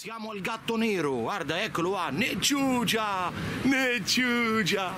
Siamo al gatto nero, guarda, eccolo qua, Necciugia, Necciugia.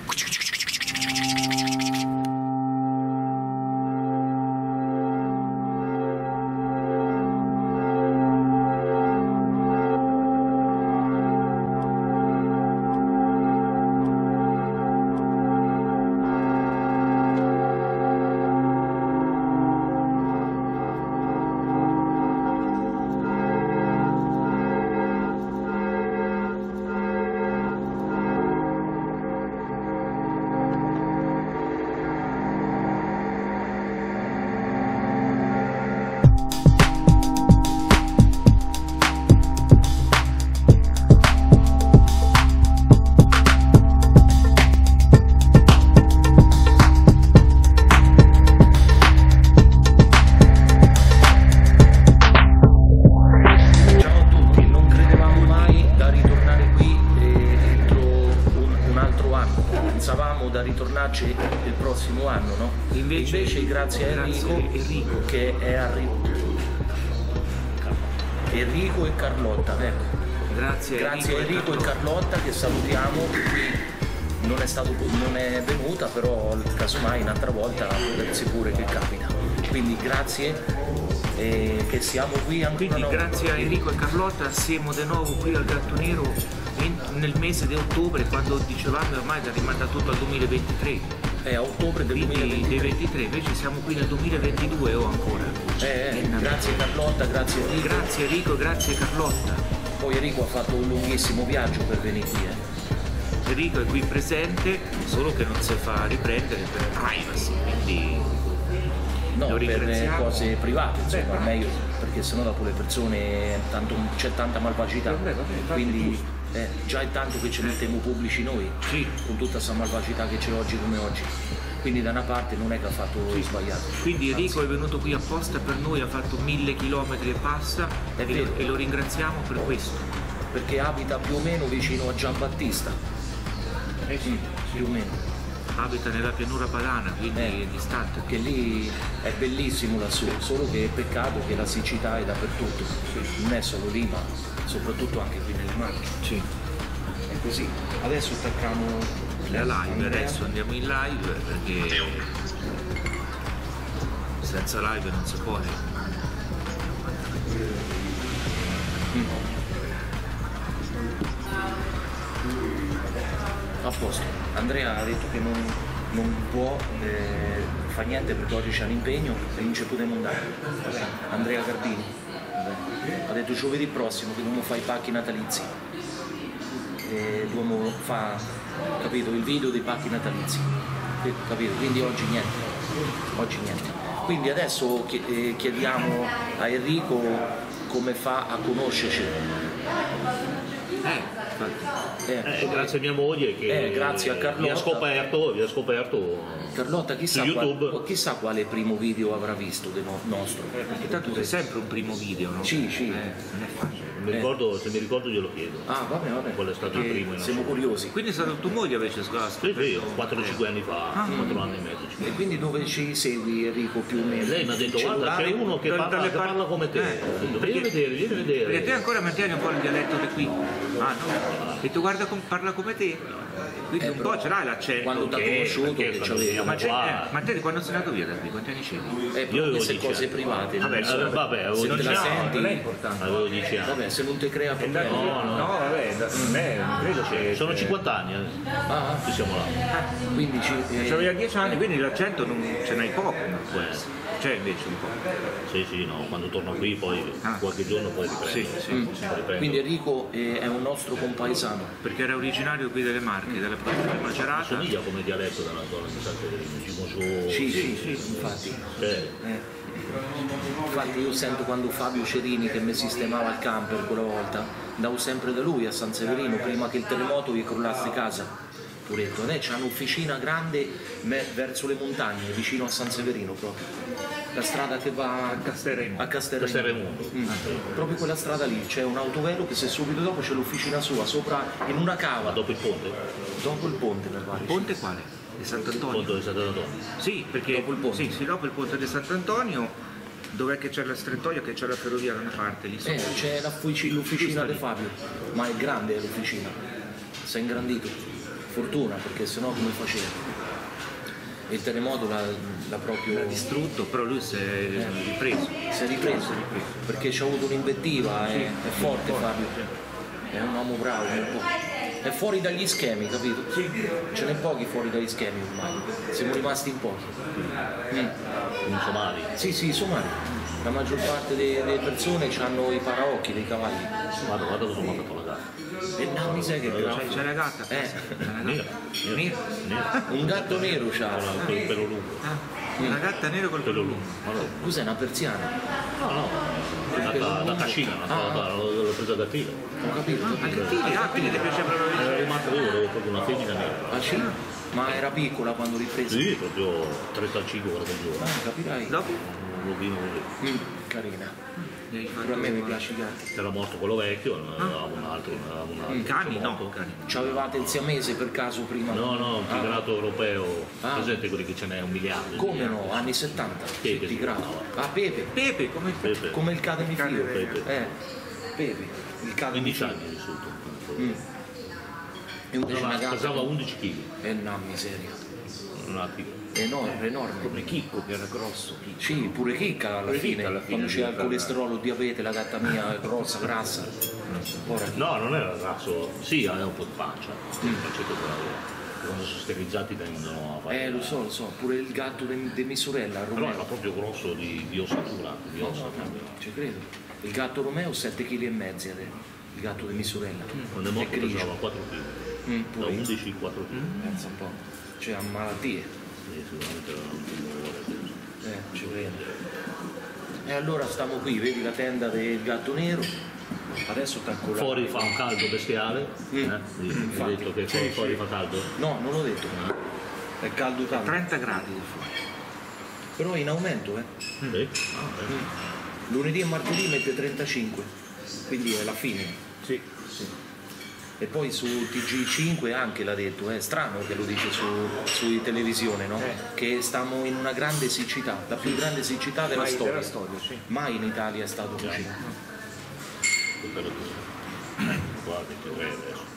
Grazie e che siamo qui ancora Quindi grazie a Enrico e Carlotta siamo di nuovo qui al Gatto Nero in- nel mese di ottobre quando dicevamo ormai da rimanda tutto al 2023 È a ottobre del quindi 2020. dei 23 invece siamo qui nel 2022 o ancora Eh, eh, Eh, grazie Carlotta, grazie Enrico. grazie Enrico grazie Carlotta Poi Enrico ha fatto un lunghissimo viaggio per venire qui. eh. Enrico è qui presente solo che non si fa riprendere per privacy quindi No, Lo per eh, cose private, insomma, Beh, meglio, perché sennò dopo le persone tanto- c'è tanta malvagità. Vabbè, vabbè, infatti è Quindi eh, già è tanto che ci mettiamo pubblici noi, Sì. con tutta questa malvagità che c'è oggi come oggi. Quindi da una parte non è che ha fatto sbagliato. Quindi Enrico Anzi, è venuto qui apposta per noi, ha fatto mille chilometri e passa e, e lo ringraziamo per questo. perché abita più o meno vicino a Giambattista. Eh Mm, più o meno. Abita nella pianura padana, quindi Eh. è distante. Che lì è bellissimo lassù, solo che è peccato che la siccità è dappertutto. Non è solo lì, ma soprattutto anche qui nelle Marche. Sì. È così. Adesso attacchiamo La live, Andrea. adesso andiamo in live perché senza live non si può. Posto. Andrea ha detto che non, non può eh, fa niente perché oggi c'è un impegno e non ci potremo andare. Andrea Garbini. Ha detto giovedì prossimo che dobbiamo fare i pacchi natalizi. E dobbiamo fare, capito, il video dei pacchi natalizi. Capito? Quindi oggi niente. Oggi niente. Quindi adesso eh, chiediamo a Enrico come fa a conoscerci. Eh. Eh, Eh, grazie a mia moglie che Eh, grazie a Carlotta. vi ha scoperto, vi ha scoperto Carlotta, chissà, Su YouTube. qual- chissà quale primo video avrà visto del no- nostro. Perché tanto c'è sempre un primo video, no? Sì, sì. Eh, non è facile. Mi ricordo, se mi ricordo glielo chiedo. Ah, vabbè, vabbè. Quello è stato il primo Siamo assoluto. curiosi. Quindi è stato tua moglie invece scoperto? Sì, sì, 4-5 anni fa, Ah. 4 anni e mezzo. E quindi dove ci segui Enrico più o meno? Lei mi ha detto, guarda, c'è uno che parla, che par- parla come te. Eh, detto, perché- vieni a vedere, vieni a Perché te vedere. ancora mantieni un po' il dialetto di qui. Ah, no? E tu guarda com- parla come te. Quindi Eh, un po' ce l'hai l'accento. Quando ti ha conosciuto che c'avevi. Ma, c'è- qua- eh, ma te quando sei andato via da qui? Quanti anni c'eri? Eh, Io avevo queste 10 cose anni. private. Vabbè. Eh, vabbè, avevo se non te la 10 anni. senti, non è importante. Avevo 10 anni. Se non ti crea problemi. No, no. vabbè, da, me, non credo che... Sono 50 anni, eh. Ah, Ci siamo là. quindi ci, eh, C'aveva 10 anni, quindi l'accento non ce n'hai poco. Essere. C'è invece un po'. Sì, sì, no, quando torno qui poi Ah. qualche giorno poi riprendo. Sì, sì, Mm. sì. riprendo. quindi Enrico è un nostro compaesano. Perché era originario qui delle Marche, della provincia di Macerata. Somiglia come dialetto dalla zona di San Severino, ci con su... Sì, sì, sì, infatti. Eh, Eh. Infatti io sento quando Fabio Cerini che mi sistemava il camper quella volta, andavo sempre da lui a San Severino prima che il terremoto gli crollasse casa. Puretto, lei c'ha un'officina grande verso le montagne, vicino a San Severino proprio. La strada che va a Casterremo. A Castelremo. Castelremondo. Mm. Proprio quella strada lì, c'è un autovelo che se subito dopo c'è l'officina sua, sopra in una cava, dopo il ponte, dopo il ponte per pare. Ponte quale? Di il Sant'Antonio? ponte di Sant'Antonio. Sì, perché Dopo il ponte. Sì, sì, dopo il ponte di Sant'Antonio Dov'è che c'è la strettoia, che c'è la ferrovia da una parte, lì Eh, sopra. c'è l'uffici- l'officina Giusto di. Fabio, ma è grande l'officina, si è ingrandito, fortuna perché sennò come faceva? Il terremoto l'ha, l'ha proprio... L'ha distrutto, però lui si è ripreso. si è ripreso perché ci ha avuto un'invettiva, è, è forte Fabio, è un uomo bravo, è, un po'- è fuori dagli schemi, capito? Ce n'è pochi fuori dagli schemi ormai, siamo rimasti in pochi. Mm. in Somalia. Sì, sì, somali. La maggior parte de- delle persone hanno i paraocchi dei cavalli. Guarda, guarda cosa mi ha fatto la gatta. E no, mi sa che. C'è, c'è la gatta. Eh. C'è gatta. nera. Un gatto nero c'ha. Con il pelo lungo. Ah, una gatta nera col Pelo lungo. Cos'è una persiana? no, no. Da, da cascina, da, da, l'ho presa da tiro. Ho capito. Ah, che figli, ah, quindi ti piace proprio Era rimasta io, avevo proprio una femmina nera. Ah, sì? Ma era piccola quando ripresa? Sì, proprio 35 ore al giorno. Ah, capirai. Dopo Un lobino così. Mm, carina. Pure a me mi piace i gatti. Era morto quello vecchio, avevamo un altro, avevamo un altro. Cani? morto. No, cani. C'avevate il siamese per caso prima? No, no, un Ah, tigrato europeo, Ah. presente quelli che ce n'è un miliardo. Come no? Anni 70. Pepe Tigrato. Ah, Pepe. Pepe, come il Pepe. Come il cademi Cane figlio. Pepe. Eh, Pepe. Il cademi 15 figlio. anni vissuto. Mm. E una Pesava, gatta... pesava 11 kg, È una miseria. non ha più. Enorme, enorme. Come Chicco che era grosso. Chicco. Sì, pure chicca alla Pure fine, chicca alla fine, quando c'era il colesterolo, il diabete, la gatta mia è grossa, grassa. No, non era grasso, sì, aveva un po' di pancia, il pancetto però quando sono sterilizzati tendono a fare. eh lo so, lo so, pure il gatto di mia sorella, Però Romeo. era proprio grosso di, di ossatura, di ossa. Ci credo. Il gatto Romeo 7 kg e mezzi adesso, il gatto di mia sorella. Quando è morto pesava 4 kg, Mm, da pure io. 11 4 kg. Pensa un po'. C'è malattie. Sicuramente. Eh, ci credo. E allora stiamo qui, vedi la tenda del gatto nero. Adesso sta ancora. Fuori fa un caldo bestiale, Mm. eh? Hai detto che Sì, fuori, sì. fuori fa caldo? No, non l'ho detto. È caldo caldo. 30 gradi di fuori. Però è in aumento, eh. Sì? Ah, eh. Lunedì e martedì mette 35, quindi è la fine. Sì. E poi su TG5 anche l'ha detto, è strano che lo dice su, su televisione, no? Eh. Che stiamo in una grande siccità, la più grande siccità della Mai storia. della storia, sì. Mai in Italia è stato così. Temperatura. Qua 23 adesso.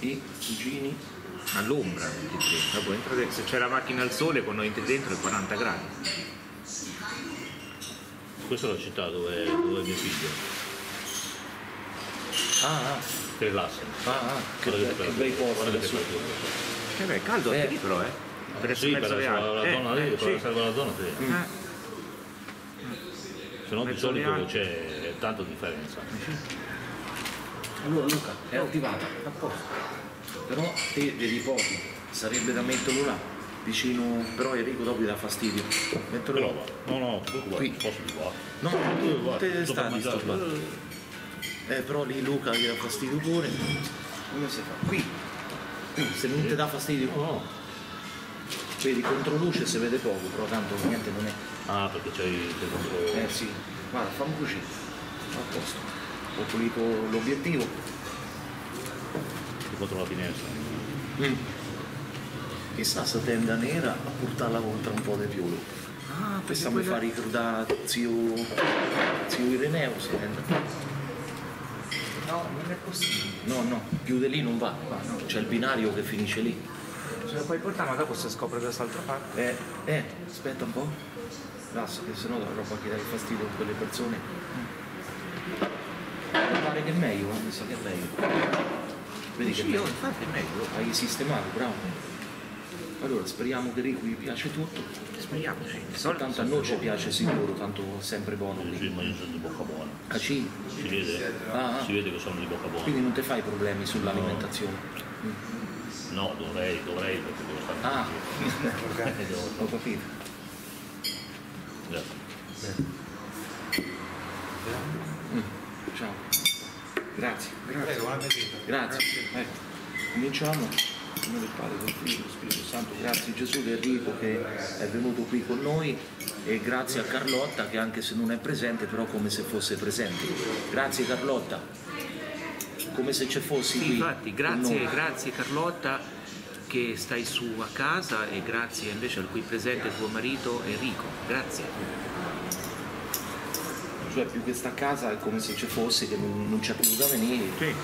I cugini? All'ombra 23. Dopo entra de- se c'è la macchina al sole quando entri dentro è 40 gradi. Questa è la città dove, dove è mio figlio, Ah, ah, che è Lassen. ah, ah, che, be- che bei posti che lassù. temperatura. Eh beh, è caldo anche Eh. lì però, eh. Per Sì, per reale. la Eh, zona lì, eh, per sì. quella zona sì. Eh, Se no di solito c'è tanta differenza. Allora Luca, è attivata. a posto. Però te vedi pochi, sarebbe da metterlo là, vicino, però Enrico dopo gli dà fastidio. Metterlo Però. No, no, tu Qui. posso di qua. No, Tu non guarda, te sto qua. Eh, però lì Luca gli dà fastidio pure. Come si fa? Qui. Qui, se non ti dà fastidio. No, no. Vedi, contro luce si vede poco, però tanto niente non è. Ah, perché c'hai il contro... Eh sì, guarda, fammi così. A posto. Ho pulito l'obiettivo. contro la finestra. Mm. Chissà se tenda nera a portarla contro un po' di più. Ah, Questa perché mi fa quella- ricordare zio, zio Ireneo, si tende. No, non è possibile. No, no, più di lì non va. C'è il binario che finisce lì. Ce la puoi portare, ma dopo si scopre da quest'altra parte. Eh, eh, aspetta un po'. Basta, che sennò la roba che dai fastidio a quelle persone. Mi pare che è meglio, mi sa che è meglio. Vedi che meglio. infatti è meglio. Hai sistemato, bravo. Allora, speriamo che Rico gli piace tutto. Speriamoci. Soltanto a noi ci piace sicuro, tanto sempre buono Sì, qui. ma io sono di bocca buona. Ah, sì? Si vede, Ah, ah. si vede che sono di bocca buona. Quindi non ti fai problemi sull'alimentazione. No, dovrei, dovrei perché devo stare Ah, Eh, ho capito. eh. Mm, Ciao. Grazie. Prego, buon appetito. Grazie. Ecco, cominciamo. Nome del Padre, del Figlio, dello Spirito Santo. Grazie Gesù del Enrico che è venuto qui con noi e grazie a Carlotta che anche se non è presente però come se fosse presente. Grazie Carlotta. Come se ci fossi Sì, qui. infatti, grazie, grazie Carlotta che stai su a casa e grazie invece al qui presente tuo marito Enrico. Grazie. Cioè più che sta a casa è come se ci fosse che non, non c'è più da venire. Sì.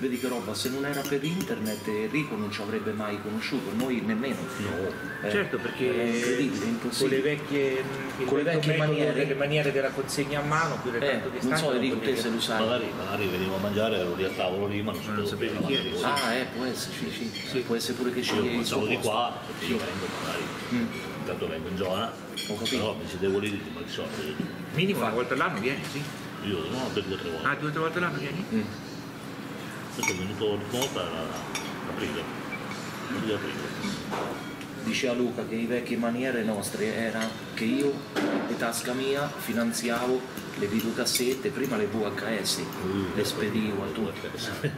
Vedi che roba, se non era per internet Enrico non ci avrebbe mai conosciuto, noi nemmeno. No. Eh, Certo, perché è incredibile, con le impossibile. vecchie, il Con le vecchie maniere. delle maniere della consegna a mano, più del Eh, non so Enrico te se lo sai. Magari, magari venivo a mangiare, ero lì a tavolo lì, ma non non sapevo sapevi chi eri. Ah, eh, può essere, sì, sì. Può essere pure che scegli il suo di qua, perché io vengo magari, Mm. intanto vengo in zona, Ho capito. però mi sedevo lì, dico, ma che so, Minimo una volta all'anno vieni, sì? io no, per due o tre volte. Ah, due o tre volte all'anno vieni? Mm. Questo è venuto una volta a aprile, di aprile. Diceva Luca che i vecchie maniere nostre era che io di tasca mia finanziavo le videocassette, prima le VHS, le spedivo a tutti,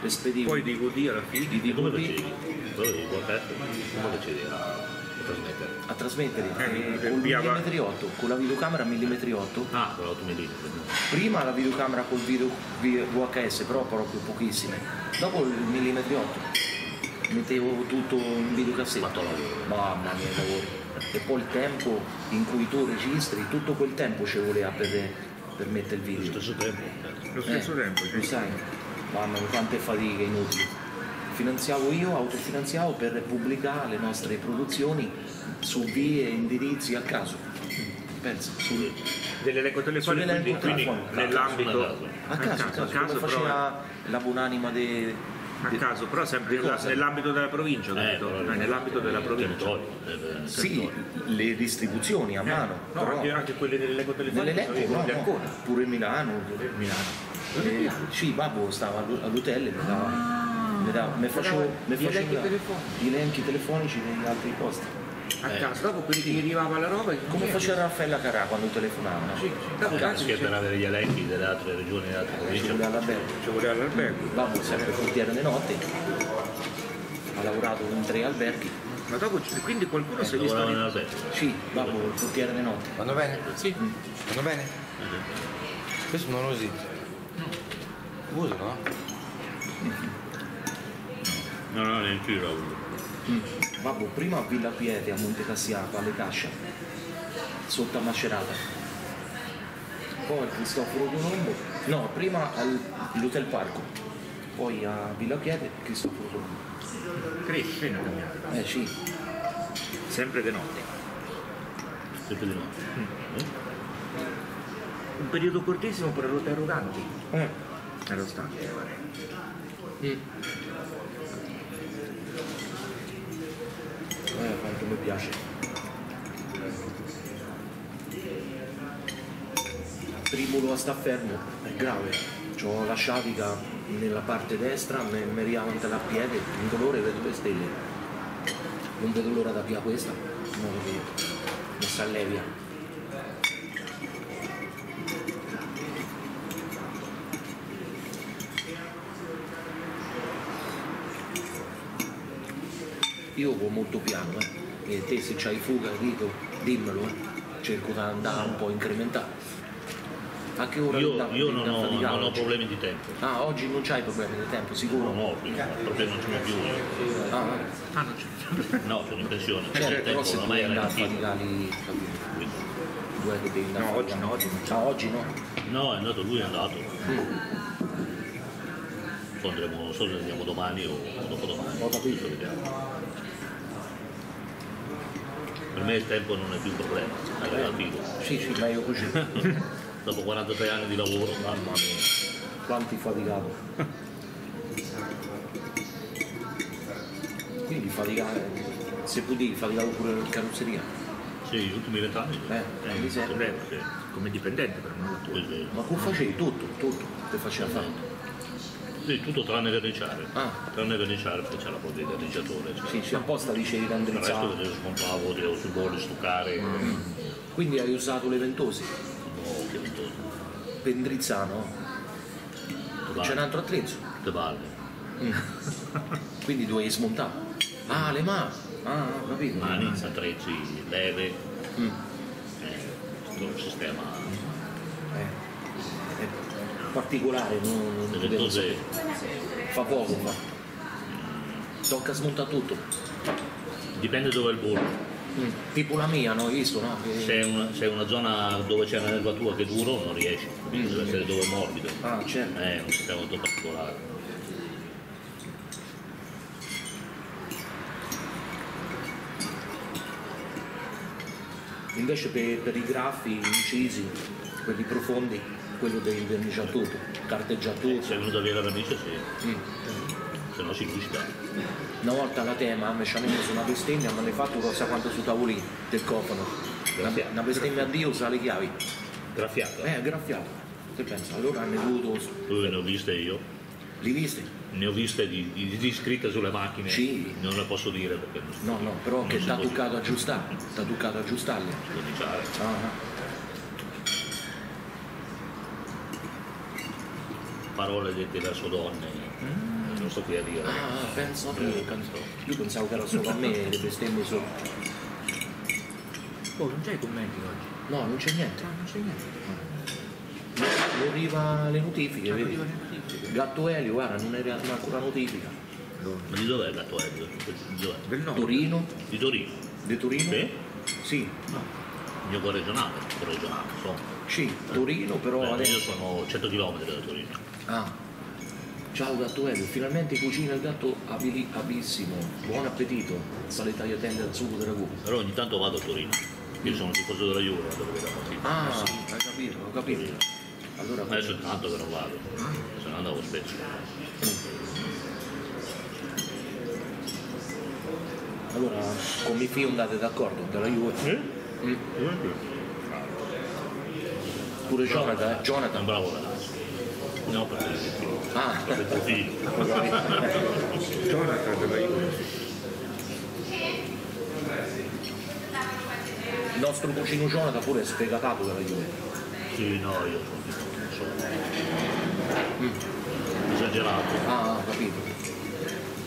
le spedivo. Poi DVD alla fine. di E come DVD facevi? Dove avevi qualche come a a trasmettere? a trasmettere Eh, eh, con via, millimetri 8, con la videocamera millimetri 8. Ah, con l'8 mm. Prima la videocamera col video VHS, però proprio pochissime. Dopo il millimetri 8. Mettevo tutto in videocassetta. Mamma mia, lavoro. E poi il tempo in cui tu registri, tutto quel tempo ci voleva per, per mettere il video. stesso tempo. Lo stesso Eh, tempo, Lo sì. sai, mamma mia, quante fatiche inutili. Finanziavo io, autofinanziavo per pubblicare le nostre produzioni su vie e indirizzi a caso. Pensa, sul- Dell'elenco telefonico, quindi, quindi telefonico. nell'ambito... a caso, a caso, come però, faceva la buonanima de, a de- caso, però sempre nell'ambito della provincia, Eh, capito? però- Eh, nell'ambito della provincia. Territorio, del- Sì, le distribuzioni a Eh, mano. no, però anche, anche quelle dell'elenco telefonico nell'elenco sono no, no, ancora. pure Milano. Milano. Eh, sì, babbo stava all'hotel e mi dava. Mi, facevo, mi facevo gli elenchi telefonici degli altri posti. A Eh. caso, dopo quelli che gli arrivava la roba... Come faceva Raffaella Carà quando telefonava? no? Sì, sì. Dopo Eh, tanti Anche per avere gli elenchi delle altre regioni, delle altre Ci province. voleva all'albergo. ci voleva l'albergo. Babbo sempre portiere di notte. Ha lavorato in tre alberghi. Ma dopo, ci- quindi qualcuno si è visto... Lavoravo lì- nell'albergo. Sì, babbo il portiere di notte. Vanno bene? Sì. Vanno bene? Questo non lo usi? Uso, no? No, no, neanche io lavoro. Babbo, prima a Villa Piede, a Monte Cassiaco, alle Cascia, sotto a Macerata. Poi a Cristoforo Colombo, no, prima al- all'Hotel Parco, poi a Villa Piede, Cristoforo Colombo. Non cambiato. Eh sì, Sempre di notte. Sempre di no. Un periodo cortissimo per le arroganti. eh. Ero stanco. Mm. Eh, quanto mi piace. Tribulo a sta fermo, è grave. C'ho la sciatica nella parte destra, mi, mi riavanza la piede, un dolore vedo le stelle. Non vedo l'ora da via questa, non lo vedo. Mi si allevia. Io vado molto piano, eh. E te se c'hai fuga, Enrico, dimmelo, eh. Cerco di andare un po' a incrementare. A che ora Io, io non, ho, non ho problemi di tempo. Ah, oggi non c'hai problemi di tempo, sicuro? Non ho problemi, non ce n'ho più. io. Ah, Ah, non c'è. No, sono in pensione. Però il però tempo se ormai puoi è andare a relativo. faticare lì, capito? Quindi- Due che devi andare No, oggi no, oggi c'è. Ah, oggi no? No, è andato, lui è andato. Mm. Poi andremo, non so se andiamo domani o, o dopodomani. Ho capito. Per me il tempo non è più un problema, è relativo. Sì, sì, meglio così. Dopo 43 anni di lavoro, Mamma mia, quanti faticato. Quindi faticare, se potevi faticare pure in carrozzeria. sì, gli ultimi vent'anni. Eh, Eh, mi perché come dipendente però non tu. Quindi- Ma come facevi? Tutto, tutto, che faceva fare. Sì, tutto tranne verniciare. Ah. Tranne verniciare perché c'è la porta di verniciatore. Cioè. Sì, sì, apposta dicevi Il resto vedevo smontavo, vedevo sul bordo stuccare. Quindi hai usato le ventose. Oh, che ventoso. Per Indrizzano c'è un altro attrezzo. Che balle. Mm. Quindi dovevi smontare. Ah, le mani. Ah, ho capito. Mani, attrezzi, leve, Mm. eh, tutto il sistema. Eh. Eh, particolare, non, non cose sapere. Fa poco, fa. Tocca smontare tutto. dipende dove è il burro. Mm. Tipo la mia, no? Hai visto, no? Che- Se è una, se è una zona dove c'è una nervatura che è duro non riesci, quindi deve essere dove è morbido. Ah, certo. È un sistema molto particolare. Invece per, per i graffi incisi, quelli profondi, quello dei verniciatori, carteggiatori. Se è venuta via la vernice sì, Mm. se no si lucida. Una volta la tema mi ci hanno messo una bestemmia, me ne fatto cosa quanto su tavolini del cofano. Una, una bestemmia a Dio usa le chiavi. Graffiata. Eh, graffiato. Che pensa? Allora hanno dovuto. Dove ne ho viste io? Li viste? Ne ho viste di, di- di scritte sulle macchine, Sì. non le posso dire perché non No, no, però non che ha può toccato aggiustare. Ti ha toccato aggiustarli. cominciare. Ah, ah. Parole dette verso donne, non sto qui a dire. Ah, penso che. Eh, penso. Io pensavo che era solo a me le bestemmie solo. Oh, non c'è i commenti oggi? No, non c'è niente. No, non c'è niente. Mi arriva le notifiche, vedi? Arrivano le notifiche. Gatto Elio, guarda, non è arrivata ancora notifica. Ma di dov'è il gatto Elio? Del nord. Torino? Di Torino. Di Torino? Sì? Sì, Il mio corregionale, corregionale, insomma. sì, Torino però Beh, io adesso. sono 100 km da Torino. Ah. Ciao gatto Elio, finalmente cucina il gatto abili- abissimo. Buon appetito. Sale tagliatelle al sugo di ragù. Però ogni tanto vado a Torino. Io sono tifoso della Juve, vado a vedere la partita. Ah, hai capito, ho capito. Allora Adesso è tanto che non vado, se no andavo spesso. Allora, con mio figlio andate d'accordo della Juve? Mm. Pure Jonathan, eh? Jonathan. bravo ragazzo. No, perché Ah, per tuo figlio. Jonathan della Juve. il nostro cugino Jonathan pure è sfegatato della Juve. Sì, no, io sono, sono esagerato. Ah, ho capito. Mi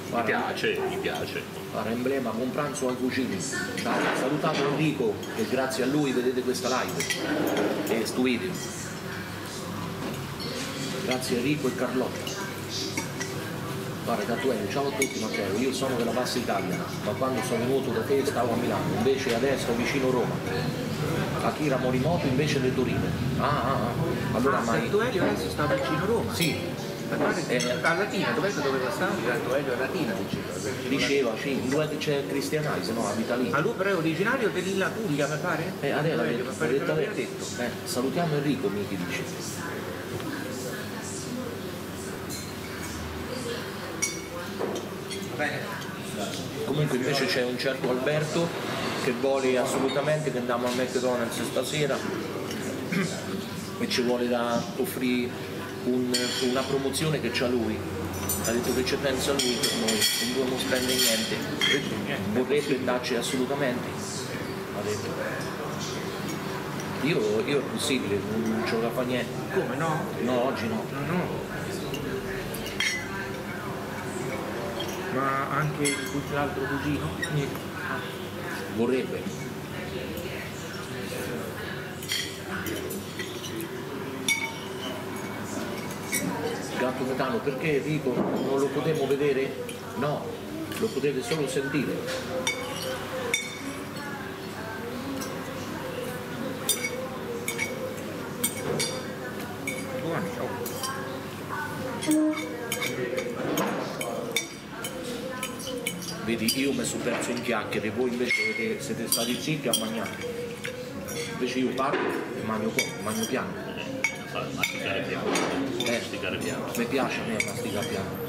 Guarda, piace, mi piace. guarda, emblema, buon pranzo ai cugini. Dai, salutate Enrico, che grazie a lui vedete questa live e sto video. Grazie Enrico e Carlotta. Guarda Gattuello, ciao a tutti Matteo, io sono della Bassa Italia, ma quando sono venuto da te stavo a Milano, invece adesso vicino Roma. Akira Morimoto invece del Torino. Ah, ah, ah. Allora Ah, mai. Gatto Elio adesso sta vicino Roma. Sì, Ma Eh. a Latina, dov'è che doveva stare? Gatto Elio a Latina diceva. diceva, sì, dove c'è Cristianese, no, abita lì. Ah, lui però è originario dell'Illa Puglia, mi pare? Eh, adesso l'ha detto, mi detto. Eh, salutiamo Enrico, Michi dice. Comunque invece c'è un certo Alberto che vuole assolutamente che andiamo al McDonald's stasera e ci vuole da offrire un- una promozione che c'ha lui. Ha detto che ci pensa lui per noi, non dobbiamo spendere niente. Vorrebbe andarci assolutamente. Ha detto. Io, io è possibile, non ce la fa niente. Come no? No, oggi no. No, no. Ma anche l'altro cugino? Vorrebbe. Gatto metano, perché Enrico non lo potevo vedere? No, lo potete solo sentire. Buoni, oh. Vedi, io mi sono perso in chiacchiere, voi invece siete, siete stati zitti a mangiare. Invece io parlo e mangio poco, mangio piano. Masticare piano. Eh. Masticare piano. Mi piace a me masticare piano.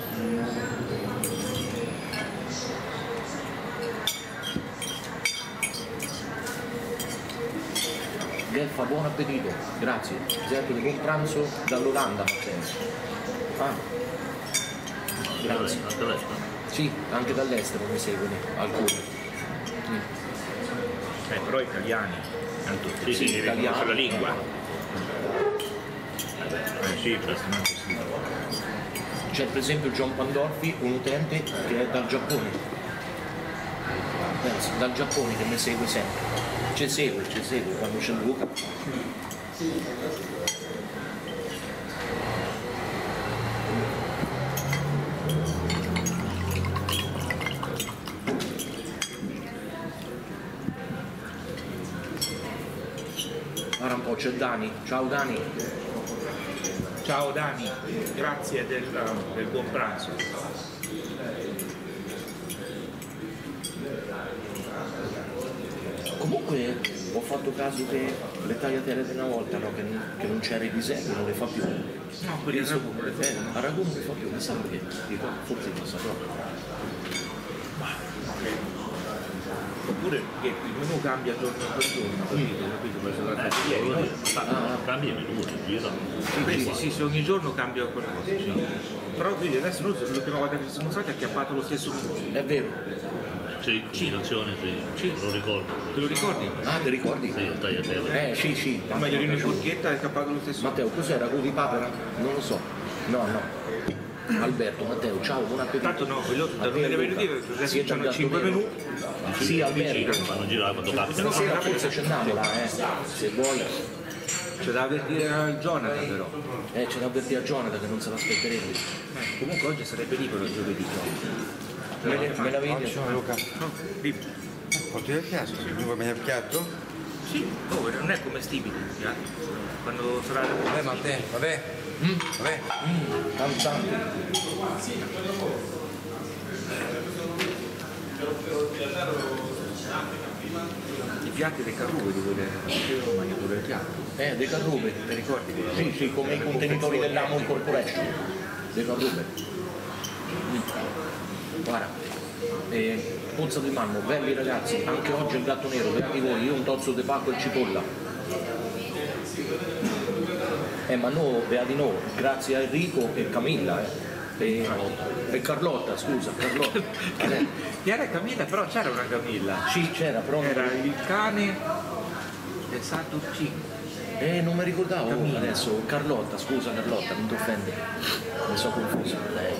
Gelfa, buon appetito, grazie. Esempio di buon pranzo dall'Olanda, Matteo. Ah, grazie. Anche l'estero. Sì, anche dall'estero mi seguono alcuni. Mm. Eh, però italiani. Tanto Sì, sì, italiano. sulla lingua. Eh sì, praticamente sì. C'è per esempio John Pandolfi, un utente che è dal Giappone. Penso, dal Giappone che mi segue sempre. Ci segue, ci segue quando c'è Luca. Oh, c'è Dani. Ciao Dani. Ciao Dani, grazie del, del buon pranzo. Comunque ho fatto caso che le tagliatelle una volta, no, che, non- che non c'era il disegno, non le fa più. No, quelli a Ragusa non le fa Eh, Ragusa non le fa più, chissà perché. Dico, forse passa proprio. Oppure che il menù cambia giorno per giorno, capito? capito? Per esempio, Eh, ieri, quello no? lì, ma cambia il menù, si gira. Sì, sì, sì, sì, ogni giorno cambia qualcosa. sì. Però vedi, adesso noi l'ultima volta che siamo stati ha acchiappato lo stesso menù. È vero. Sì, combinazione, sì, Sì. lo ricordo. Te lo ricordi? Ah, ti ricordi? Sì, tagliatelle. Eh, sì, sì. Il maialino in forchetta ha acchiappato lo stesso Matteo, cos'era? Ragu di papera? Non lo so. No, no. Alberto, Matteo, ciao, buon appetito. Tanto no, quello da A lunedì a venerdì c'hanno al 5 gatto menù. Sì, Alberto. Fanno girare quando capita. Stasera forse ce n'andiamo, eh. Se vuoi. C'è da avvertire al Jonathan però. Eh, c'è da avvertire a Jonathan che non se l'aspetterebbe. Eh, comunque oggi sarebbe libero il giovedì. Me, me la vedi? Luca. No. Porti del piatto? Mi vuoi mangiare il piatto? Sì, no, non è commestibile. eh. Quando sarà Vabbè Matteo, vabbè. Vabbè. Mm, tanto, tanto. i piatti dei carrube di quelle io mangio del piatto. Eh, dei carrube. Ti ricordi? Sì, sì, come i contenitori dell'Amon Corporation. Dei carrube. Mm. Guarda, eh, Pozza di Manno, belli ragazzi, anche oggi il gatto nero, beati voi, io un tozzo di pacco e cipolla. Eh, ma no, beati no, grazie a Enrico e Camilla, eh. E, e Carlotta, scusa, Carlotta. Eh, Chi era Camilla? Però c'era una Camilla. sì, c'era, però Era il cane del Santo C. Eh, non mi ricordavo Camilla. adesso. Carlotta, scusa Carlotta, non ti offende. Mi sono confuso. Lei.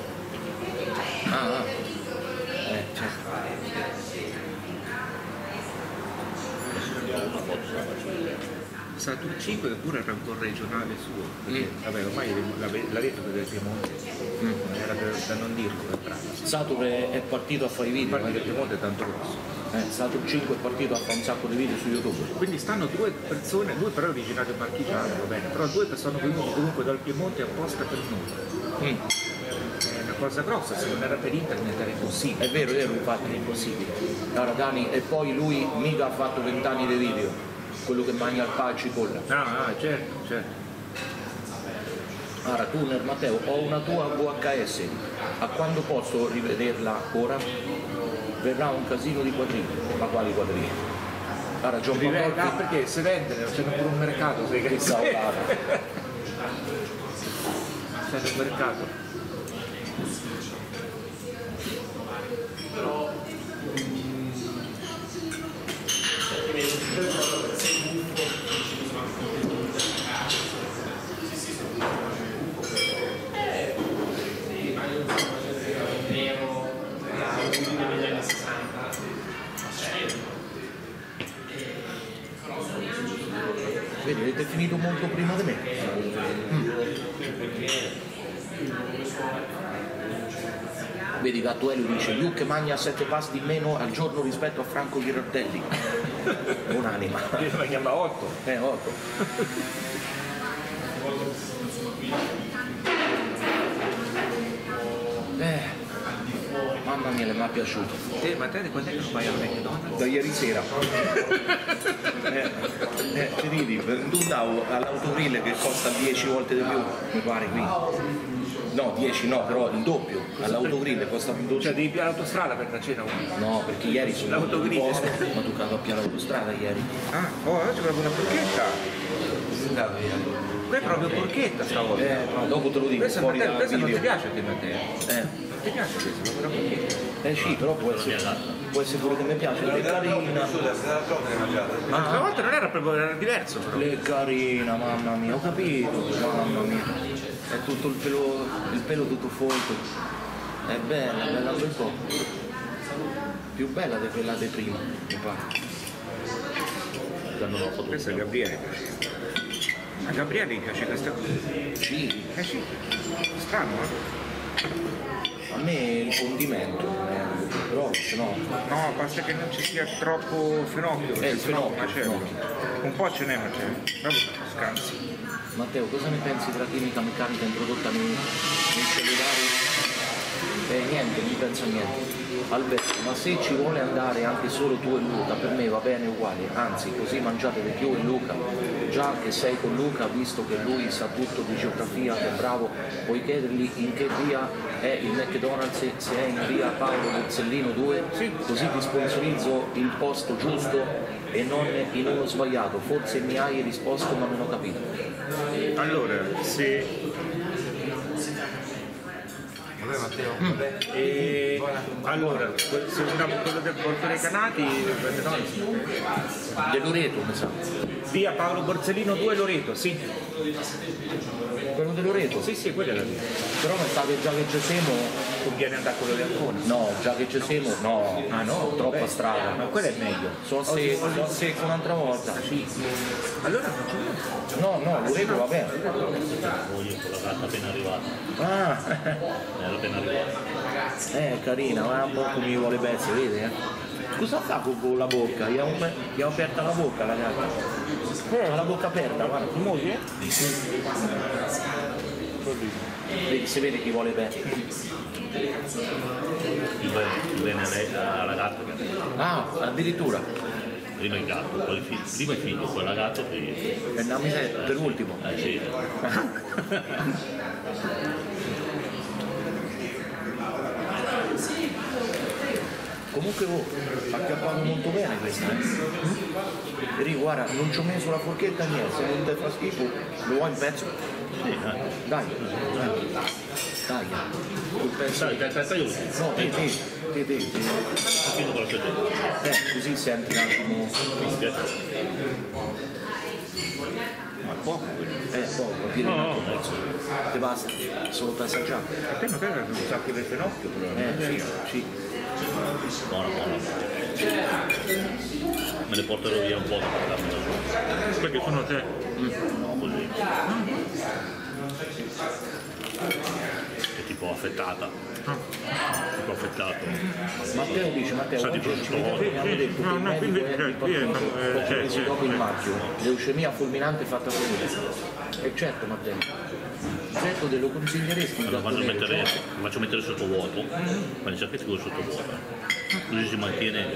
Ah, ah. Eh, certo. Santo 5 che pure era un po' regionale suo. Perché, vabbè, ormai l'ha detto che del Piemonte. Non era da non dirlo per pratica. Satur è, è partito a fare i video. Infatti del Piemonte è tanto grosso. Eh, Satur 5 è partito a fare un sacco di video su YouTube. Quindi stanno due persone, lui però è originario marchigiano, va bene, però due che sono venuti comunque dal Piemonte apposta per noi. Mm, È una cosa grossa, se non era per internet era impossibile. È vero, è vero, infatti è impossibile. Allora Dani, e poi lui mica ha fatto 20 anni di video, quello che mangia il pa e cipolla. No, no, certo, certo. Allora, Tuner Matteo, ho una tua VHS, a quando posso rivederla ora? Verrà un casino di quadrini, ma quali quadrini? Allora, John Rive- ah, Pavarotti, perché se vende, c'è pure un mercato, sai che cavolata. C'è un mercato. finito molto prima di me. Mm. Vedi Gattuello dice Luke magna 7 pass in meno al giorno rispetto a Franco Ghirardelli. Un'anima. Io ne 8. Eh, 8. Piaciuto. Te, ma te quando è che non vai al McDonald's? Da ieri sera. eh, eh, ti ridi, tu andavo all'autogrill che costa 10 volte di più, mi pare qui. No, 10 no, però il doppio. All'autogrill costa più 12. Cioè devi piare l'autostrada per la cena. No, perché ieri sono andato in L'autogrill. posto, ma tu cado a piare l'autostrada ieri. Ah, oh, oggi proprio una porchetta. Qui è proprio porchetta stavolta. Eh, no, dopo te lo dico, Questa, fuori dal questa non ti piace a te Matteo? Eh. Ti piace è una porchetta. Eh sì, però può essere, può essere pure che mi piace. Le carina. La. Ma l'altra volta non era proprio, era diverso però. Le carina, mamma mia, ho capito, mamma mia. È tutto il pelo, il pelo tutto folto. È bella, bella un bel po'. Più bella di quella di prima, mi pare. Questa a Gabriele piace. A Gabriele piace questa cosa. Sì, Eh sì, strano, eh? A me il condimento, eh, però se no No, basta che non ci sia troppo finocchio, perché il finocchio, finocchio. Un po' ce n'è, ma c'è. Scansi. Matteo, cosa ne pensi della chimica meccanica introdotta nei, nei cellulari? Eh, niente, non penso a niente. Alberto, ma se ci vuole andare anche solo tu e Luca, per me va bene uguale, anzi così mangiate di più e Luca, già che sei con Luca, visto che lui sa tutto di geografia, che è bravo, puoi chiedergli in che via è il McDonald's, se è in via Paolo Bozzellino 2, così ti sponsorizzo il posto giusto e non in uno sbagliato, forse mi hai risposto ma non ho capito. Allora, se Matteo, vabbè. E allora, se vogliamo quello del portone canati, no, De Loreto, mi sa. via Paolo Borsellino 2 Loreto, sì. Quello di Loreto? Sì, sì, quella è la via. Però mi sa che già che ci siamo Conviene andare a quello di Ancona. No, già che ci siamo, no, Ah no, troppa beh, strada. Ma quella è meglio. Sono secco, sono secco un'altra volta. Allora non c'è niente. No, no, Loreto va bene. Voglio con la gatta appena arrivata. Ah, Era appena arrivata. eh, carina, ma un po' come mi vuole pezzi, vedi? Eh? Cosa fa con, con la bocca? Gli ha, un- gli ha aperta la bocca la gatta. Eh, la bocca aperta, guarda. Moglie? Vedi, si vede chi vuole bene. Più bene, alla gatta Ah, addirittura. prima il gatto, poi il figlio. Prima il figlio, poi la gatta, poi. È una miseria, per ultimo. Eh sì. Comunque oh, ha acchiappato molto bene questa. eh. Ri, guarda, non ci ho messo la forchetta niente, se non ti fa schifo, lo vuoi in pezzo? Sì, dai. Dai, dai, dai. Pezzo. Dai, dai, dai, dai, io. No, te, te, te, te. Fino con la scelta. Eh, così senti un attimo. Ma poco. Eh, poco, dire No, no, no. Ti basta, solo per assaggiare. A te magari non un sacco del fenocchio, però. Eh, sì, sì. Buona, buona. Me ne porterò via un po' da portarmi da giù. Perché sono te. No, così. È tipo affettata. Tipo affettato. Matteo dice, Matteo, Sa di oggi ci oggi. mi hanno detto No, no, quindi, cioè, qui è- eh, cioè, sì, dopo il marchio, leucemia fulminante fatta venire. E certo, Matteo. Certo, te lo consiglieresti il Allora nero, mettere, certo. faccio mettere sotto vuoto, quando c'è che sotto vuoto. Così si mantiene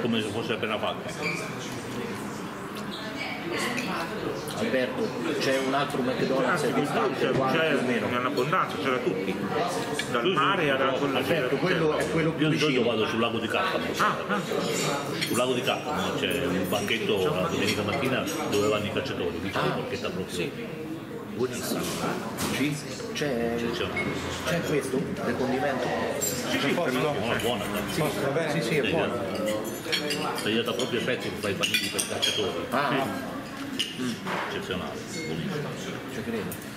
come se fosse appena fatto. Alberto, c'è un altro McDonald's Anzi, distante, c'è, c'è meno. un'abbondanza, c'era tutti. Dal Sì, sì, mare alla no, Alberto, quello è quello più Io di solito vicino. vado sul lago di Carcamo. Ah, ah, Sul lago di Carcamo c'è un banchetto la domenica mattina dove vanno i cacciatori, diciamo Ah, porchetta proprio. sì. Buonissimo. Sì, c'è, C'è questo, del condimento? sì, sì, però buona, buona. Sì, sì, sì, è buono. Tagliata proprio a pezzi, fai i panini per cacciatori. Ah, Eccezionale, buonissimo. ci credo.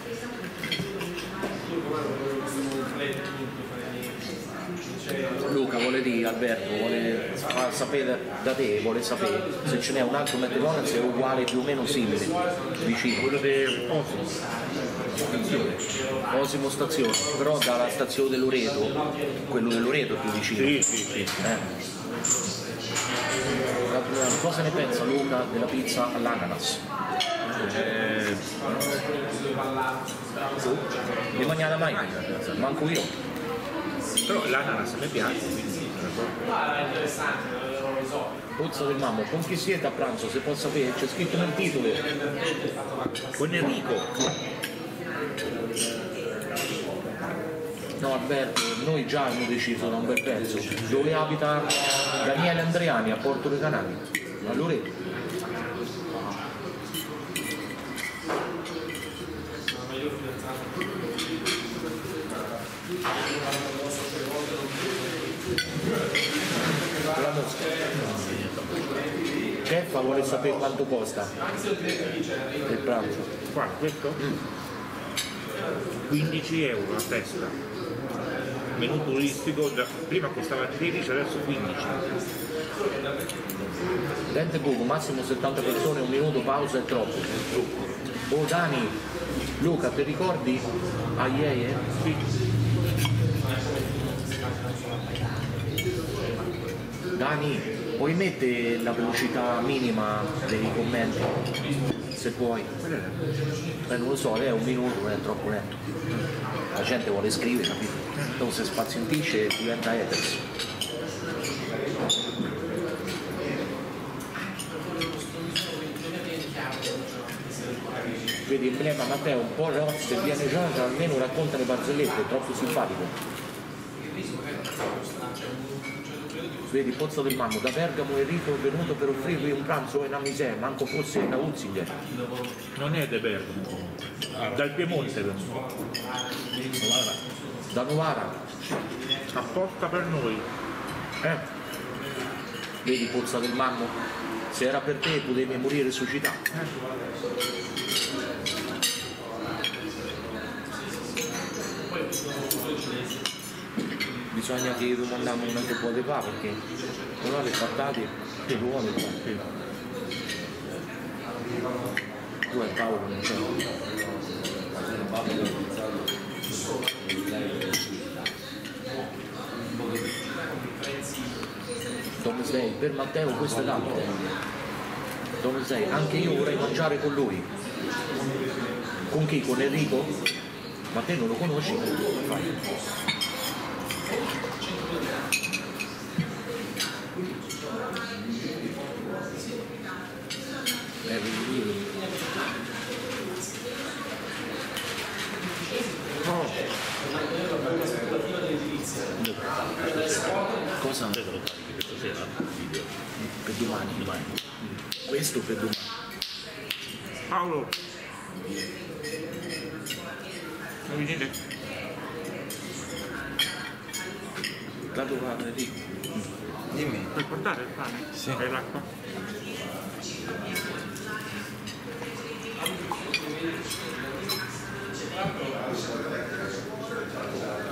Luca vuole dire, Alberto, vuole sapere da te, vuole sapere se ce n'è un altro McDonald's è uguale più o meno simile, vicino. quello di Osimo. Osimo stazione, però dalla stazione di Loreto, quello di Loreto è più vicino. Sì, sì, sì. Eh. Cosa ne pensa Luca della pizza all'ananas? Eh, Ne mangiata mai? Manco io. Però l'ananas a me piace, quindi Pozza del mammo, con chi siete a pranzo? Se può sapere, c'è scritto nel titolo. con Enrico. No Alberto, noi già abbiamo deciso da un bel pezzo. Dove abita Daniele Andreani a Porto dei Canali? A Loreto. La mosca. Chef vuole sapere quanto costa il pranzo. Qua, questo? 15 euro a testa. Menù turistico, da- prima costava 13, adesso 15. Dente poco, massimo 70 persone, un minuto, pausa è troppo. Oh Dani, Luca, ti ricordi a ieri? eh? Dani, puoi mettere la velocità minima dei commenti? Se puoi. Eh, non lo so, lei è un minuto, non è troppo lento. La gente vuole scrivere, capito? Dopo se spazientisce diventa haters. Vedi il emblema Matteo, un po' Roz e viene già, almeno racconta le barzellette, è troppo simpatico. Vedi, Pozzo del Mammo, da Bergamo Enrico è venuto per offrirvi un pranzo in Amisè, manco fosse da Uzzinger. Non è De Bergamo. Dal Piemonte venuto. Da Novara. Apposta per noi. Eh? Vedi Pozza del Mammo? Se era per te potevi morire resuscitato. Bisogna che domandiamo una che può fare perché però le patate che vuole fare. Tu è Paolo non c'è. Dove sei? Per Matteo questo è tanto. Dove sei? Anche io vorrei mangiare con lui. Con chi? Con Enrico? Ma te non lo conosci? Fai. Cosa? Sai che lo carichi questa sera? Il video. Per domani. Domani. Questo per domani. Paolo. Vuoi venire? Da dove va Enrico? Dimmi. Puoi portare il pane? Sì. E l'acqua?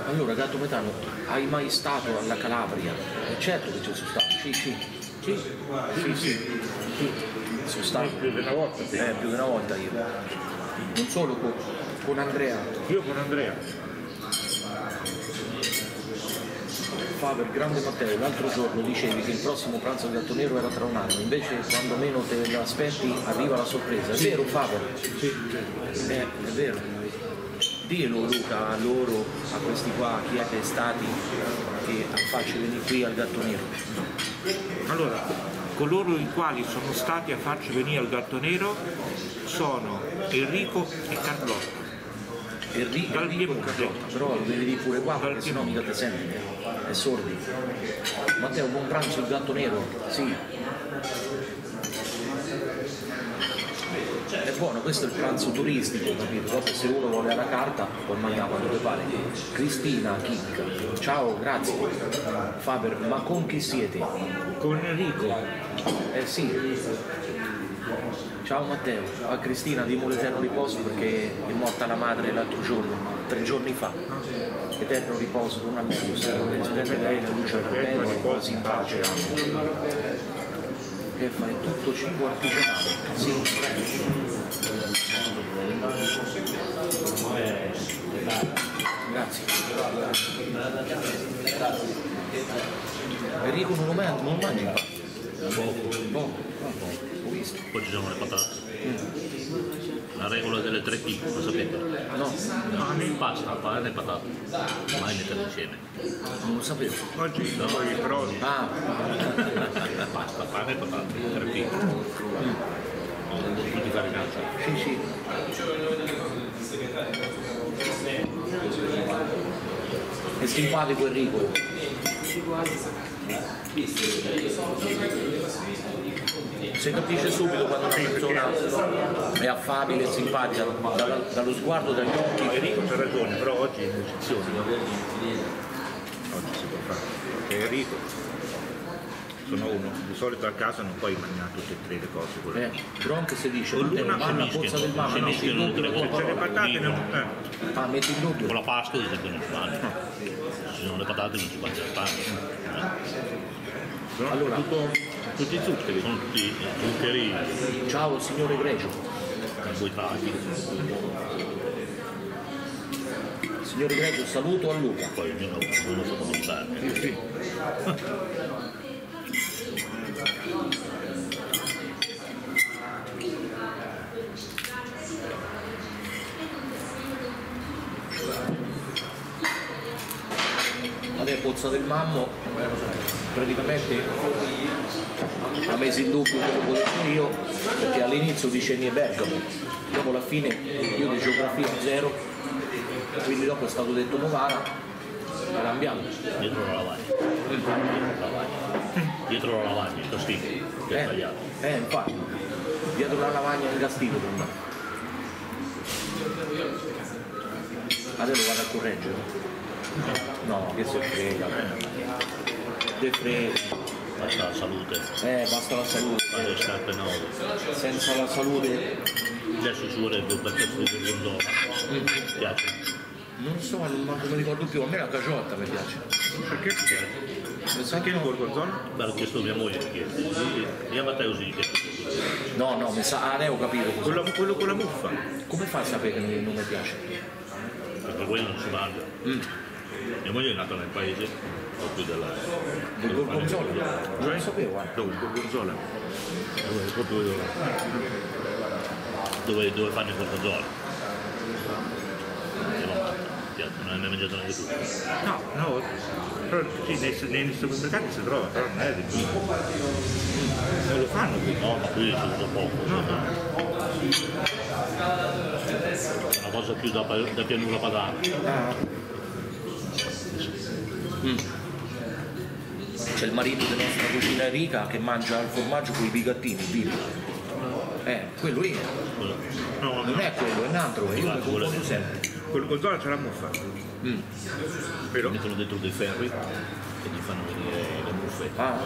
Allora, gatto metano, hai mai stato alla Calabria? Eh, certo che ci sono stato, sì, sì. Sì, sì, sì. sì. Sono stato. Più di una volta, sì. Eh, più di una volta io. Non solo con, con Andrea. Io con Andrea. Faber, grande Matteo, l'altro giorno dicevi che il prossimo pranzo del gatto nero era tra un anno, invece quando meno te l'aspetti arriva la sorpresa. È vero Faber? Sì. Eh, è vero. Dillo Luca a loro, a questi qua, chi è che è stati che facci venire qui al gatto nero. Allora, coloro i quali sono stati a farci venire al gatto nero sono Enrico e Carlotta. Enrico, Enrico però lo devi dire pure qua perché sennò mica ti senti, è sordi. Matteo, buon pranzo il gatto nero? Sì. È buono, questo è il pranzo turistico, capito? Dopo se uno vuole alla carta può mangiare quando ti pare. Cristina, Chicca, ciao, grazie. Faber, ma con chi siete? Con Enrico. Eh sì. Ciao Matteo, a Cristina dimmo l'eterno riposo perché è morta la madre l'altro giorno, tre giorni fa. Eterno riposo con Amelio, Presidente lei, la luce al bene e quasi in pace. Che fai tutto cibo artigianale? Sì. Grazie. Enrico non lo mangi, non mangi il pane? Poco. Poco, poco, ci sono le patate. La regola delle tre P, lo sapete? No, Pasta, pane e patate. Mai mettere insieme. non lo sapevo. Oggi poi però Ah, Pasta, pane e patate. Tre P. Tutti farinati. sì, sì. È simpatico Enrico. Si capisce subito quando una persona è affabile e simpatica, dalla- dallo sguardo, dagli occhi. Enrico c'ha ragione, però oggi è un'eccezione. Oggi si può fare. Perché Enrico sono uno, di solito a casa non puoi mangiare tutte e tre le cose. Eh, però anche se dice, Con l'una si mischiano, del si no, mischiano tutte le cose. Se c'è le patate non... Eh. Ah, metti il dubbio. Con la pasta di esempio non si mangia. Se ci sono le patate non si mangia il pane. Allora. tutto, tutti zuccheri, tutti zuccherini. Ciao signore Grecio. Boitati. Signore Grecio, saluto a Luca. Poi io non, lo so pronunciare. Sì, sì. Vabbè, pozza del mammo, non è una sorella praticamente ha messo in dubbio quello che detto io, perché all'inizio dicevi Bergamo, dopo la fine io di geografia zero, quindi dopo è stato detto Novara, l'abbiamo. Dietro la lavagna. Dietro la lavagna. Dietro la lavagna, il castigo. Che è Eh, sbagliato. eh, infatti, dietro la lavagna in castigo per me. Adesso vado a correggere. No, che se frega. Te frega. Basta la salute. Eh, basta la salute. Fare le scarpe nuove. Senza la salute Adesso ci vorrebbe un pacchetto di gorgonzola. Ti piace? non so, non manco mi ricordo più, a me la cagiotta mi piace. Perché ti piace? Mi sa Perché che il gorgonzola? Me l'ha chiesto mia moglie. mi. Io a Matteo sì che No, no, mi sa, ah, ne ho capito. Quello, quello con la muffa. Come fai a sapere che non, non mi piace? perché quello non si mangia. Mia moglie è nata nel paese, o qui della... Il gorgonzola? Non lo sapevo, eh. Dove? Il gorgonzola? Dove, proprio dove, fanno il gorgonzola. No, non hai mai mangiato neanche tu. No, no. Però sì, nei, nei supermercati si trova, però non è di più. Non lo fanno qui. No, ma qui si usa poco. No, no. È una cosa più da, da pianura padana. C'è il marito della nostra cucina Enrica che mangia il formaggio con i bigattini, Billy. Eh, quello è. Quello- No, Non no, è quello, è un altro, io mi confondo sempre. Col gorgonzola c'è la muffa. Mm. Però mettono dentro dei ferri e gli fanno venire le muffe. Ah,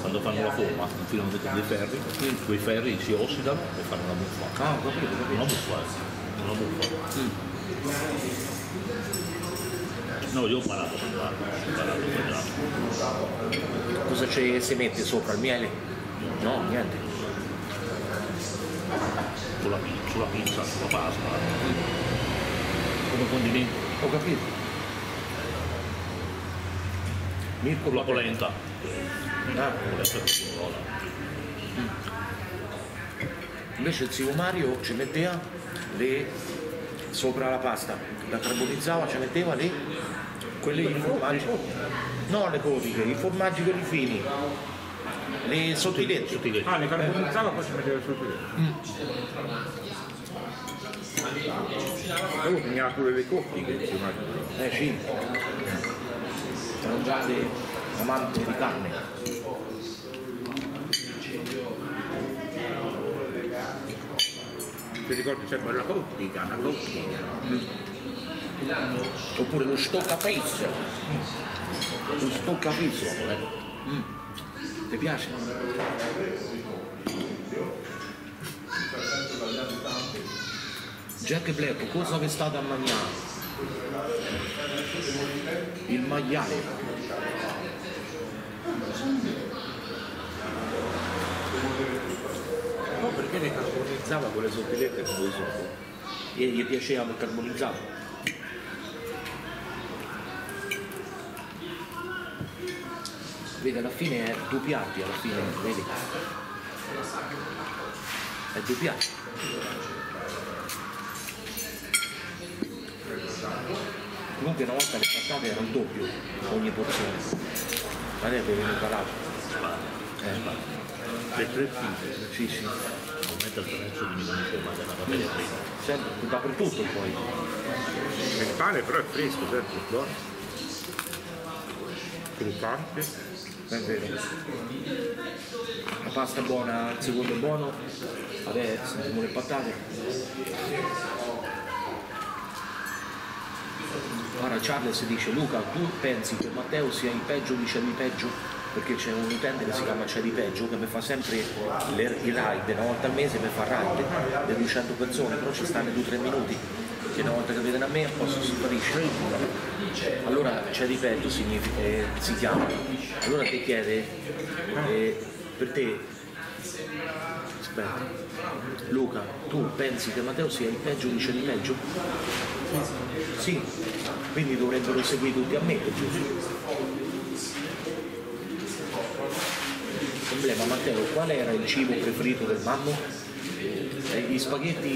Quando fanno la forma, infilano dentro dei ferri, quei ferri si ossidano e fanno la muffa. ah, capito, ho Una capito. muffa, una muffa. No, io ho a mangiare, ho a mangiare. Cosa c'è, si mette sopra il miele? No, niente. Sulla, pi- sulla pizza, sulla pasta. Come condimento. Ho capito. Mirko Sulla polenta. Ah, Polenta con invece il zio Mario ci metteva le sopra la pasta, la carbonizzava, ci metteva le quelle i formaggi. No, le codiche, i formaggi quelli fini. Le sottilette. Sottilette. Ah, le carbonizzava poi ci metteva sotto Dopo bignava pure le coppie che si mangiano. Eh sì. Era un grande amante di carne. Ti ricordi sempre la cottica, la cottica. Oppure lo stoccapizzo. Lo stoccapizzo. Mm. Ti piace? Jack Black, cosa vi state a mangiare? Il maiale. No, perché le carbonizzava con le sottilette come di sotto? E gli piaceva il carbonizzato. Vedi, alla fine è due piatti, alla fine, vedi? È due piatti. Comunque una volta le patate erano il doppio ogni porzione. Adesso viene calato. Eh, Le tre file. sì, sì. Aumenta il prezzo diminuisce ma della materia prima. Sempre, dappertutto poi. Il pane però è fresco, certo, è buono. Croccante. Vero. La pasta buona, il secondo buono, adesso sentiamo le patate. Guarda Charles dice Luca, tu pensi che Matteo sia il peggio di C'è di peggio? Perché c'è un utente che si chiama C'è di peggio che mi fa sempre le, i ride, una volta al mese mi fa ride di 200 persone, però ci stanno 2-3 minuti, che una volta che vedono a me un po' si sparisce. Allora di peggio significa, eh, si chiama. Allora ti chiede, eh, per te, aspetta, Luca, tu pensi che Matteo sia il peggio di C'è di peggio? Sì, quindi dovrebbero seguire tutti a me, giusto? Problema Matteo, qual era il cibo preferito del mammo? Eh, Gli spaghetti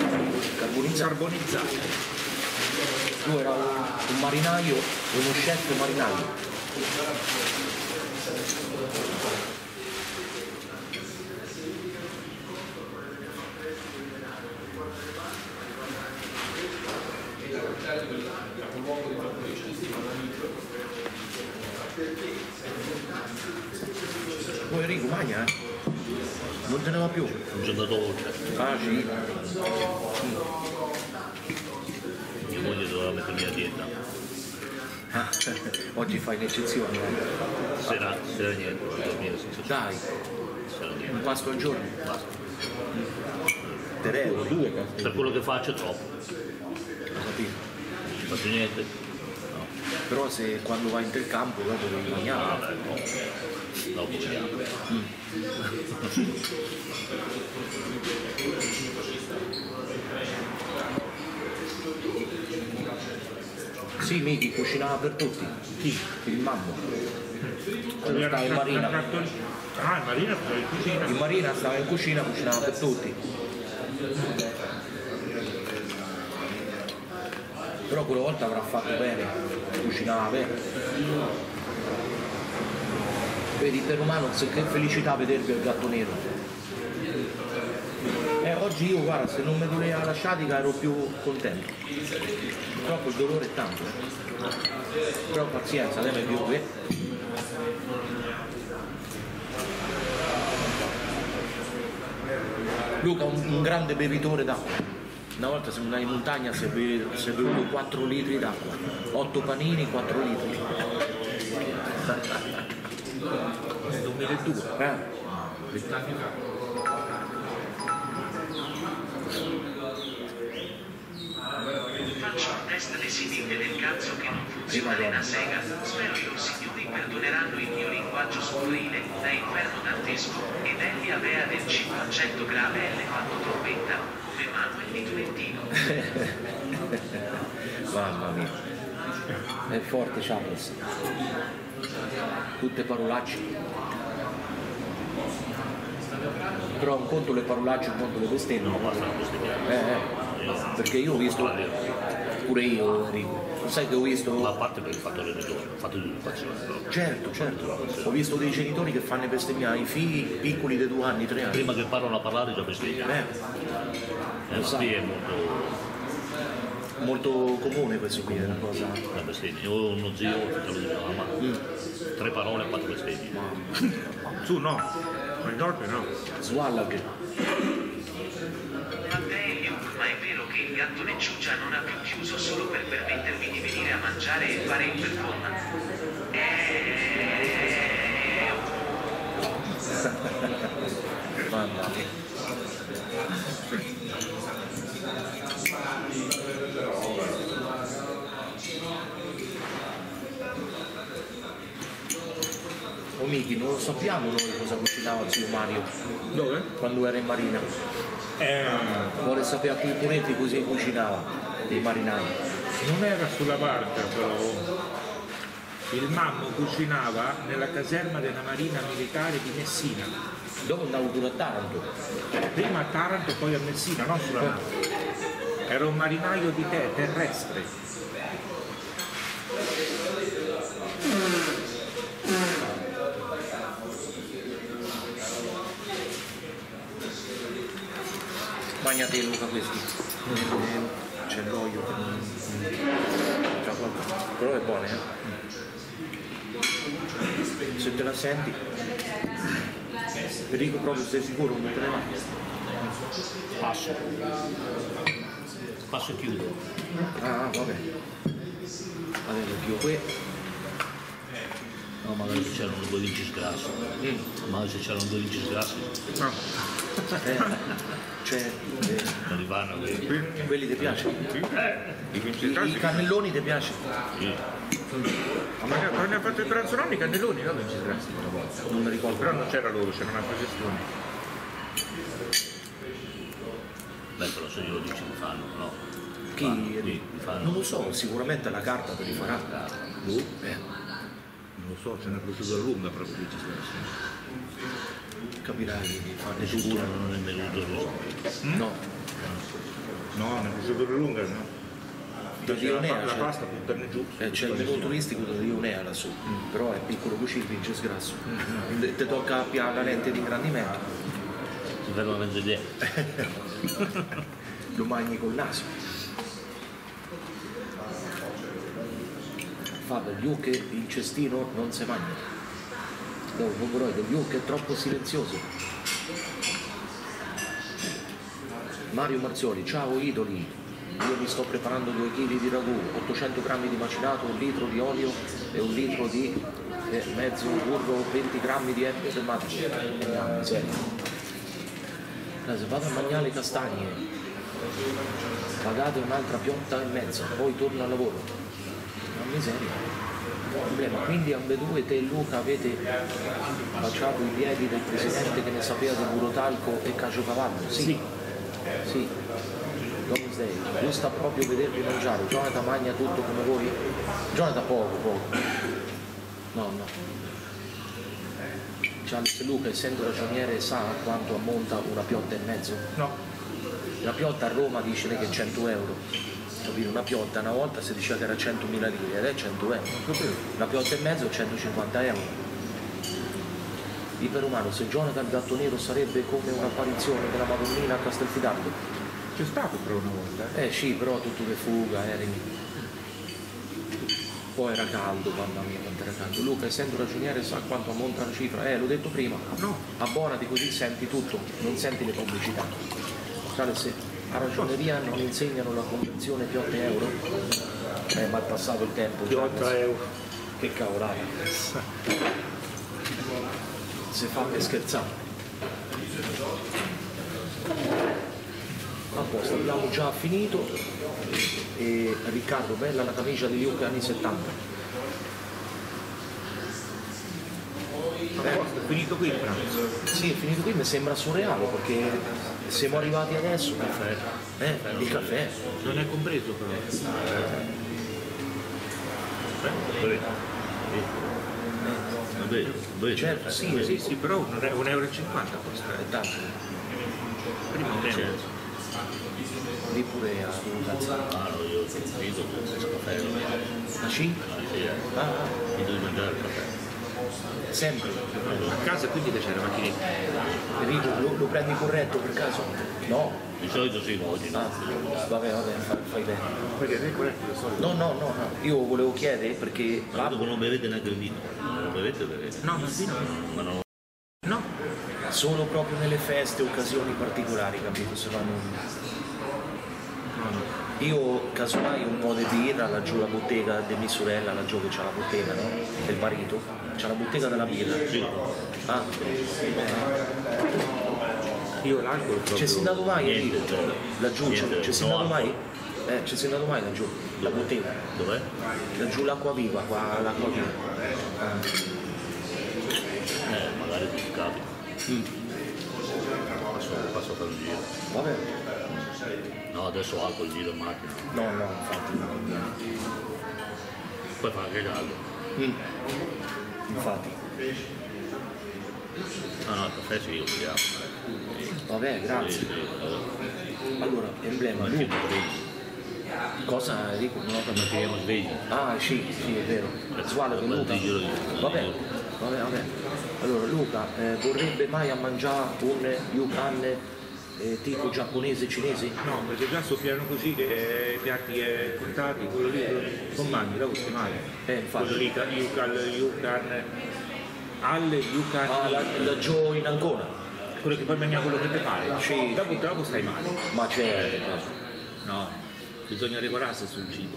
carbonizzati. Carbonizzate. Lui era un marinaio, uno chef marinaio. Poi Enrico magna, eh? Non te ne va più. Un giorno dolce. Ah sì. Mia moglie doveva mettermi a dieta. Ah, Oggi fai l'eccezione. eh. Sera, sera niente, dormire senza. Dai, Sera niente. un pasto al giorno. Basta. Te regolo, due cazzo. Per quello che faccio è troppo. Ho capito. Non ci faccio niente. No. Però se quando vai in campo dopo devi mangiare. No. Vediamo. Sì, Miki cucinava per tutti. Chi? Il mammo. Quando stava in marina. Ah, in marina stava in cucina. In marina stava in cucina, cucinava per tutti. Però quella volta avrà fatto bene, cucinava bene. Vedi, per umano che felicità vedervi il gatto nero. Eh, oggi io guarda, se non mi doleva la sciatica ero più contento. Purtroppo il dolore è tanto. eh. Però pazienza, lei mi più eh. Luca un, un grande bevitore d'acqua. Una volta siamo andati in montagna si è bevuto 4 litri d'acqua. 8 panini, 4 litri. Nel 2002, Eh? 20 anni fa. Faccio un test lesibile del cazzo che non funziona nella sega. Spero i loro signori perdoneranno il mio linguaggio scurrile da inferno dantesco ed Elli Avea del 500 grave L fatto trombetta come Manuel di Tolentino. Mamma mia. È forte Charles. Tutte parolacce. Però un conto le parolacce, un conto le bestemmie. No. Eh, eh. Perché io ho visto, pure io Enrico, sai che ho visto Ma a parte per il fattore del giorno, fatto di educazione. Certo, certo. Ho visto dei genitori che fanno bestemmiare i figli piccoli di due anni, tre anni. Prima che parlano a parlare già bestemmiano. Eh, Eh, qui è molto molto comune questo qui, è una cosa. una bestemmia. Io ho uno zio che te lo diceva, ma tre parole e quattro bestemmie. Tu no, ma il dolce no. Swallag. Ma è vero che il gatto Lecciugia non ha più chiuso solo per permettermi di venire a mangiare e fare il performance? Eh, Mamma mia. Miki, non lo sappiamo noi cosa cucinava zio Mario Dove? quando era in marina. Eh, Vuole sapere a cui ponenti così cucinava il marinaio. non era sulla barca però. Il mammo cucinava nella caserma della Marina Militare di Messina. Dopo andavo pure a Taranto. Prima a Taranto, poi a Messina, non sulla barca. Era un marinaio di te, terrestre. Questi. Eh, C'è l'olio che non. Però è buono, eh. Se te la senti. Enrico proprio sei sicuro non te ne va? Passo. Passo e chiudo. Ah, vabbè. Adesso io qui. No, magari se c'erano due vinci sgrassi. Mm. Magari se c'erano due vinci sgrassi, No. Eh, cioè, eh, non li vanno quelli. quelli ti piacciono? Sì. I I, cannelloni ti piacciono? Sì. Ma ne- quando ha fatto il Tranzoloni, i cannelloni, no? Vinci grassi una volta. Non mi ricordo. Però non c'era loro, c'era un'altra gestione. Beh, però se glielo dici li fanno, no? Chi? Fanno, sì, li fanno. Non lo so, sicuramente la carta te li farà. Eh, Non lo so, c'è una procedura lunga proprio vinci grassi. Capirai di tutto. sicuro non è venuto lo so. No, No, una procedura lunga no. da Dionea la c'è, pasta buttane giù. eh, c'è il menù turistico da Dionea lassù, però è piccolo così, vince sgrasso. Ti tocca appiare la lente di ingrandimento, Si ferma mezzo idea. lo mangi col naso. Fa gli ucche il cestino non si mangia. No, non vorrei, gli ucche è troppo silenzioso. Mario Marzoli, ciao idoli, io mi sto preparando 2 kg di ragù, 800 grammi di macinato, un litro di olio e un litro di eh, mezzo burro, 20 grammi di erbe tematiche. Ah. Adesso vado a mangiare le castagne, pagate un'altra piotta e mezza, poi torno al lavoro. Una miseria. Problema. Quindi ambedue te e Luca avete baciato i piedi del presidente che ne sapeva di burotalco e caciocavallo? Sì. Sì. Domesday. Gusta proprio vedervi mangiare. Jonathan magna tutto come voi? Jonathan poco, poco. No, no. Charles Luca, essendo ragioniere, sa quanto ammonta una piotta e mezzo? No, La piotta a Roma dice che è 100 euro. Capito? Una piotta una volta si diceva che era 100.000 lire ed è 100 euro. Una piotta e mezzo è 150 euro. Iperumano, se Jonathan Gatto Nero sarebbe come un'apparizione della Madonnina a Castelfidardo. c'è stato però una volta. eh. Eh sì, però tutto che fuga, eri. Poi era caldo, mamma mia quanto era caldo. Luca, essendo ragioniere, sa quanto ammonta la cifra. Eh, l'ho detto prima. No. Abbonati così senti tutto, non senti le pubblicità. Sai se a ragioneria non insegnano la conversione piotte euro? Eh, ma è passato il tempo. Piotta Gianni. euro. Che cavolata. Si fa per scherzare. A posto, abbiamo già finito. E Riccardo, bella la camicia di Luca anni 70. A posto, è finito qui il pranzo. Sì, è finito qui, mi sembra surreale perché siamo arrivati adesso. Eh, il caffè. Non è compreso però. Dove? Vabbè, dove? Certo, sì, Sì, sì, però un euro un euro e cinquanta costa. è tanto. Prima un euro. Certo. Lì pure a Lucazza. Ah, io ho con questo caffè. A 5? Ah, eh. Finito di mangiare il caffè. Sempre. A casa quindi c'è la macchinetta. Enrico, lo, lo prendi corretto per caso? No? Di solito sì, ma oggi no. Ah, vabbè, vabbè, fai, fai bene. Perché è corretto lo solito. No, no, no, no. Io volevo chiedere perché Ma dopo non bevete neanche il vino. Non lo bevete, bevete. No, ma il vino Ma non no. solo proprio nelle feste, occasioni particolari, capito? Se vanno... No, no. Io casomai un po' di birra, laggiù la bottega di mia sorella, laggiù che c'ha la bottega, no? Del marito, c'ha la bottega della birra. Sì. Ah, Io l'alcol proprio. c'è sei andato mai Niente, cioè, Laggiù, niente, c'è sei no andato mai? alcol. Eh, c'è sei andato mai laggiù? La bottega. Dov'è? Laggiù l'acqua viva, qua l'acqua viva. Ah. Eh, magari ti capita. Mm. Passo, passo per un giro. Vabbè. No, adesso alcol giro in macchina. No, no, infatti no. Poi fa anche caldo. Mm. Infatti. Ah no, il caffè sì, io beviamo. Vabbè, Sì, grazie. sì, vabbè. Allora, emblema, Luca. svegli. Cosa Enrico? Non ho capito. Mattina svegli. Ah sì, sì, è vero. Suale con Luca. Vabbè, vabbè, vabbè. Allora Luca, eh, vorrebbe mai a mangiare un yukan eh, tipo giapponese cinese? No, perché già soffiano così che i piatti eh, contati, quello lì non mangi, la gusti male. Eh, infatti. Quello lì, yucan, yucan, alle yucan, Ah, la, la Joe in Ancona? quello che poi mangiamo quello che ti pare. Sì. Dopo, dopo stai male. Ma c'è. No, bisogna regolarsi sul cibo.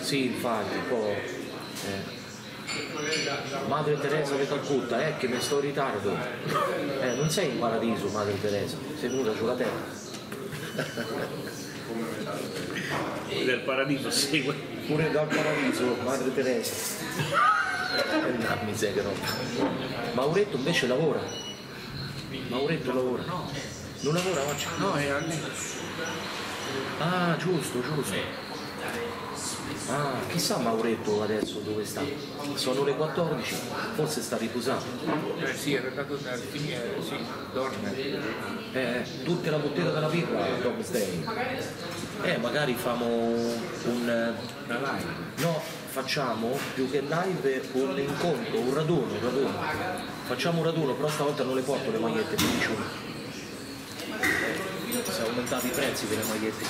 Sì, infatti, un po'. eh. Madre Teresa di Calcutta, eh, che mi sto in ritardo. Eh, non sei in paradiso, Madre Teresa, sei venuta sulla terra. Del paradiso segue. Pure dal paradiso, Madre Teresa. Eh, no, miseria roba. Mauretto invece lavora. Mauretto lavora. No, Non lavora oggi? no, è alle... Ah, giusto, giusto. Ah, chissà Mauretto adesso dove sta. Sono le 14, forse sta riposando. Eh, sì, era andato a finire, sì, dorme. Eh, tutte la bottega della birra, Tom Stay. Eh, magari famo un... eh, Una live. No, facciamo più che live un incontro, un raduno, un raduno. Facciamo un raduno, però stavolta non le porto le magliette, 15 Si è aumentato i prezzi delle magliette.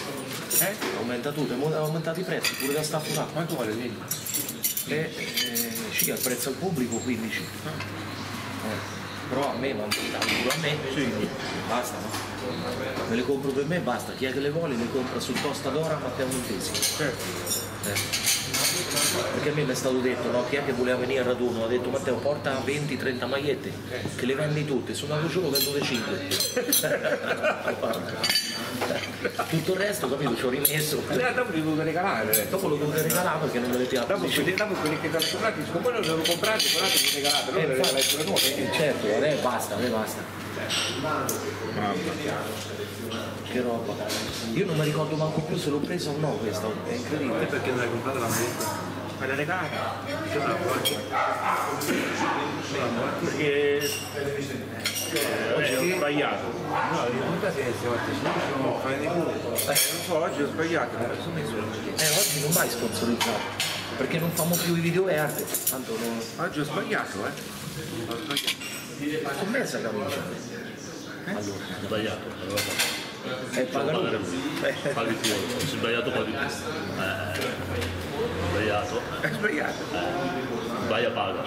Eh? Aumenta tutto, è aumentato i prezzi, pure da staff là. Quanto vuole lei? E eh, sì, al prezzo al pubblico 15. Eh, però a me va pure a me. Basta, no? Me le compro per me basta. Chi è che le vuole le compra sul Costa d'Ora Matteo Montesi. Certo. Eh. Perché a me mi è stato detto, no? Chi è che voleva venire al raduno? Ha detto Matteo porta 20-30 magliette, che le vendi tutte, sono andato vendo le 5. Tutto il resto, capito, ci ho rimesso. Allora dopo li dovevo regalare. Dopo lo dovete regalare perché non me le piace. Dopo, quelli, dopo quelli che ti hanno comprati, dico, poi non avevo comprati, però li regalate, allora Eh, le regalate nuove. eh, certo, a me basta, a me basta. Che roba. Io non mi ricordo manco più se l'ho presa o no questa, è incredibile. perché non hai comprato la maglietta? Ma la regalata? Perché non la vuoi? Perché oggi ho sbagliato. No, realtà se siamo attesi, no, fai culo. Eh, non so, oggi ho sbagliato. Eh, oggi non mai sponsorizzato, perché non famo più i video verde, tanto non... Oggi ho sbagliato, eh. Ho sbagliato. Con me sta camicia. Allora, Ho sbagliato. È paga devo lui. pagare lui. Paghi tu. Se hai sbagliato paghi tu. Eh, sbagliato. Hai sbagliato. Sbaglia paga.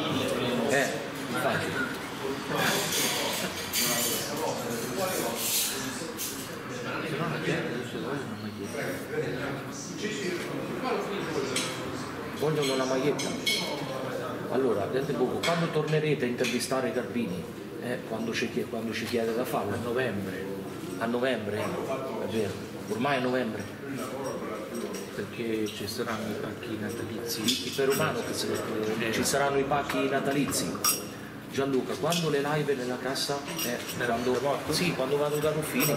Eh, infatti. Se no la gente adesso vuole una maglietta. Vogliono la maglietta. Allora, dente poco, quando tornerete a intervistare Garbini? Eh, quando, ci, chie- quando ci chiede da farlo? A novembre. A novembre, è vero. Ormai è novembre. Perché ci saranno i pacchi natalizi. Per umano che se- eh, ci saranno i pacchi natalizi. Gianluca, quando le live nella cassa? Eh, quando, sì, quando vado da Ruffini,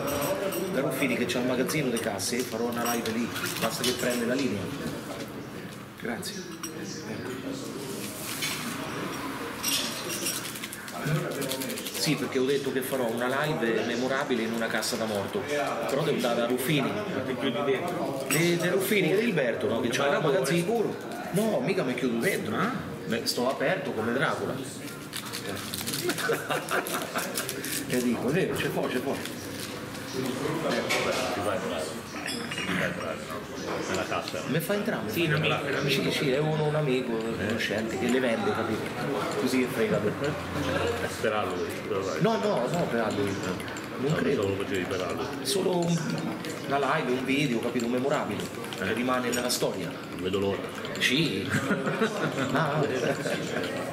da Ruffini che c'è un magazzino di casse, farò una live lì, basta che prende la linea. Grazie. Sì, perché ho detto che farò una live memorabile in una cassa da morto, però devo andare da Ruffini. Di, di Ruffini e di Ilberto, no? Che c'ha il magazzino. No, mica mi chiudo dentro. Beh, sto aperto come Dracula. che dico, c'è fuori, c'è fuori. Nella cassa. Mi fa entrare? Sì, un amico, un amico. Sì, sì, è uno, un amico, un conoscente che le vende, capito? Così che frega per Per lui. dove vai? No, no, no, per lui. Non credo. Solo facevi per lui. Solo un- una live, un video, capito, memorabile, che rimane nella storia. Non vedo l'ora. Sì. No, eh.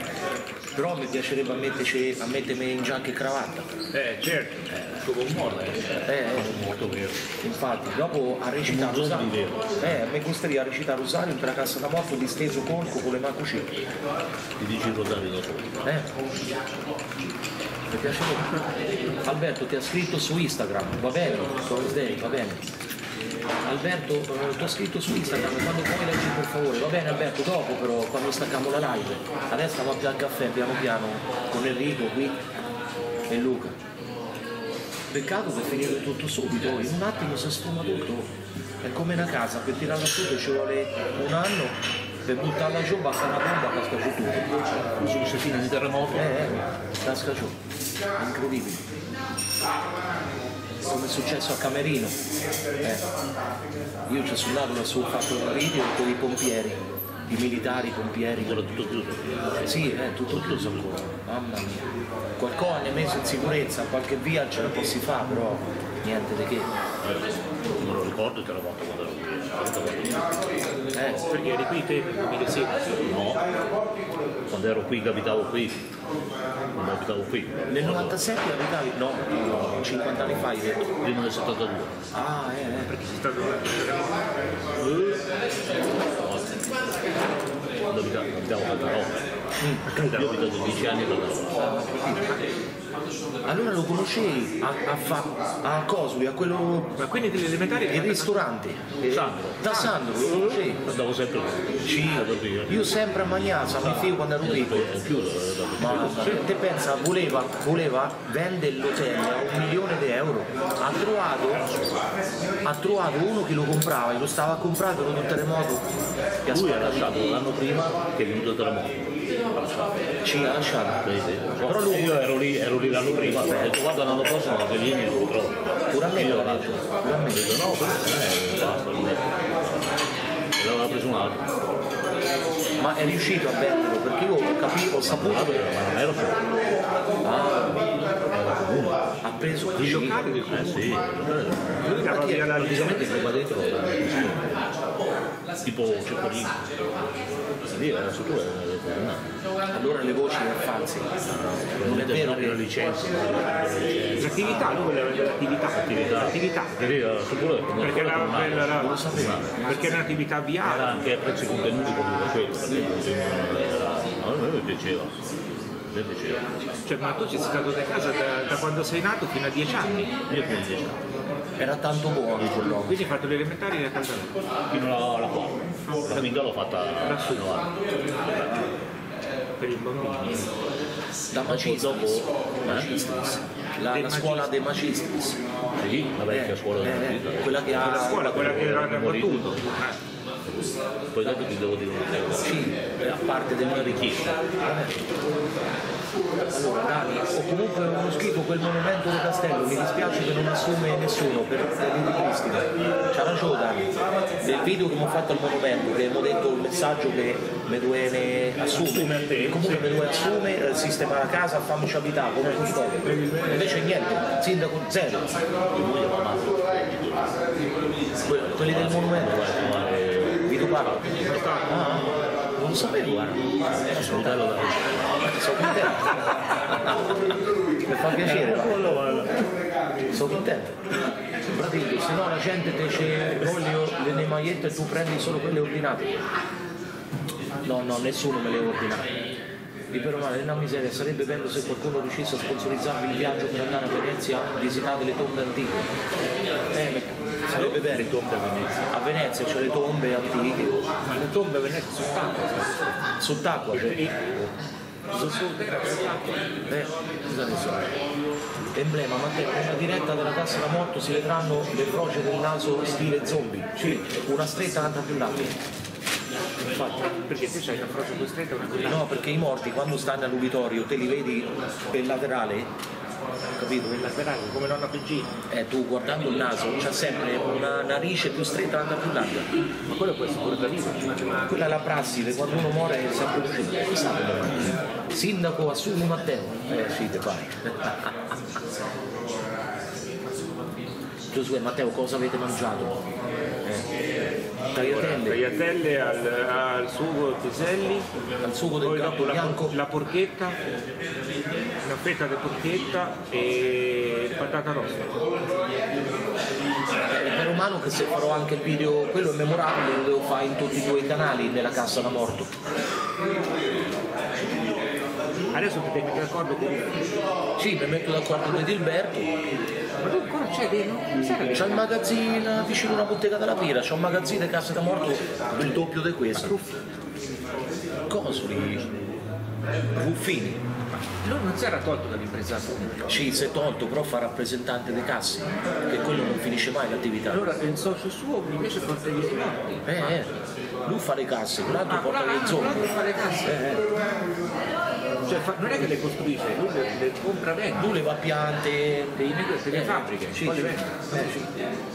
Però mi piacerebbe ammetterci, a mettermi in giacca e cravatta. Eh, certo. Come un morto. Eh, eh, Molto vero. infatti, dopo a recitare Rosario. Eh, mi a recitare Rosario in una cassa da morto disteso colco con le mani così. Ti dici rosario dopo. Eh? Mi piacerebbe. Alberto ti ha scritto su Instagram, va bene, va bene. Alberto eh, ti ho scritto su Instagram, quando puoi leggi per favore, va bene Alberto, dopo però, quando stacchiamo la live. Adesso stiamo a al caffè piano piano con Enrico qui e Luca. Peccato per finire tutto subito, in un attimo si sfuma tutto. È come una casa, per tirarla su ci vuole un anno, per buttarla giù basta una bomba casca giù tutto. Su queste fine di terremoto. Eh, eh, casca giù. Incredibile. Come è successo a Camerino. Eh. Io ci sono andato lassù, ho fatto un video con i pompieri, i militari, i pompieri. Ancora tutto chiuso. Sì, è tutto chiuso ancora. Mamma mia. Qualcosa hanno messo in sicurezza, qualche via ce la posso fare, però niente di che. Eh, non lo ricordo il terremoto quando ero qui. Eh, Perché eri qui te nel 2016? No. Quando ero qui, abitavo qui. Quando abitavo qui. nel 97 abitavi? No, no, 50 anni fa hai detto. Prima del 72. Ah, eh, eh. Perché sei stato. Quando abitavo, abitavo a Caldarò. Io ho abitato 10 anni a Caldarò. Allora lo conoscevi a, a, fa- a Cosui, a quello. Ma quindi delle elementari il ristorante. Eh, Sandro. Da Sandro, lo conoscevi? Andavo sempre. Sì, io sempre a Magnazza, mi figlio quando ero piccolo. Dato. Ma te pensa, voleva, voleva vendere l'hotel a un milione di euro. Ha trovato, ha trovato uno che lo comprava, e lo stava a comprare per un terremoto. Lui ha lasciato l'anno prima che è venuto il terremoto. Ci sì. Però lui- io ero lì, ero lì l'anno prima, ho detto guarda l'anno prossimo che vieni lo ritrovo. Pure a me Io lo lascio. Pure a me. Detto no, basta, non è. L'aveva preso un altro. Ma è riuscito a venderlo perché io ho capito, ho saputo Ma non ero solo. ah, ha preso I locali del Eh sì, Lui praticamente qua dentro tipo Cepolino. Lì era su tu era Allora le voci le false. Non è vero la che licenza, l'attività. L'attività, lui voleva vendere l'attività. L'attività. Era non Perché era, era era- non lo sapevo. perché era un'attività era avviata. anche a prezzi contenuti come quello, era... A me mi piaceva. A me piaceva. Cioè, ma tu sei stato da casa da, da quando sei nato fino a dieci anni. Io fino a 10 anni. Era tanto buono quello. Quindi hai fatto le elementari a casa tua. Fino alla, alla quarta. La finta l'ho fatta fino a per i bambini. Da Macistris. dopo, eh? Macistris. La, la scuola dei Macistris. Sì, la vecchia scuola Eh, della eh, vita. quella che La ha scuola, quella che era abbattuto. Poi dopo ti devo dire una cosa. sì, a parte del mio richiesta. Allora Dani, ho comunque uno scritto quel monumento del castello, mi dispiace che non assume nessuno per l'identità. C'ha ragione Dani. Nel video che abbiamo fatto al monumento, che abbiamo detto il messaggio che mi dovete Assume a assumere, te, il comune mi dovete assumere, sistemare la casa, fammici abitare come custode. Invece niente, sindaco zero. Quelli del monumento, Vai a chiamare Vito Parla. Ah, non lo sapevo, guarda. fratello della Sono contento. Mi fa piacere. Sono contento. Fratello, se no la gente ti dice voglio le magliette e tu prendi solo quelle ordinate. No, no, nessuno me le. Di però male, una miseria, sarebbe bello se qualcuno riuscisse a sponsorizzarmi il viaggio per andare a Venezia a visitare le tombe antiche. Eh, sarebbe bello. Le tombe a Venezia. A Venezia c'è le tombe antiche, Le tombe a Venezia sott'acqua. sott'acqua c'è. Eh, cosa ne so. Emblema, ma te, nella diretta della cassa da morto si vedranno le froce del naso stile zombie. Sì, una stretta un'altra più larga. Infatti. Perché te c'hai una froce più stretta una più. No, perché i morti quando stanno all'uditorio te li vedi per laterale, capito? Il laterale, come nonna Pegina. Eh, tu guardando il naso c'ha sempre una narice più stretta e più larga. Ma quello può essere da vivere. Quella è la prassi, quando uno muore è sempre così. Chi sta domani? Sindaco assumi Matteo. Eh sì, te pare. Giosuè, Matteo, cosa avete mangiato? Eh. Tagliatelle, Tagliatelle al, al sugo di piselli, al sugo del poi dopo la, bianco. la porchetta, una fetta di porchetta e patata rossa. Per umano che se farò anche il video, quello è memorabile, lo devo fare in tutti e due i canali nella cassa da morto. Adesso ti metti d'accordo con... Sì, mi metto d'accordo con Edilberto. Ma tu ancora c'è sai C'è il magazzino vicino alla bottega della birra, c'è un magazzino di cassa da morto il doppio di questo. Cosoli? Ruffini. Lui non si era tolto dall'impresa pubblica. Sì, si è tolto, però fa rappresentante dei cassi, che quello non finisce mai l'attività. Allora il socio suo invece porta gli smorti. Eh, eh, lui fa le casse, quell'altro porta le zombie. fa le casse. Eh, eh. Cioè, fa- non è che le costruisce, lui le, le compra vende. Lui le va a piante, Dei delle Eh, fabbriche, sì, poi le sì. vende. Eh.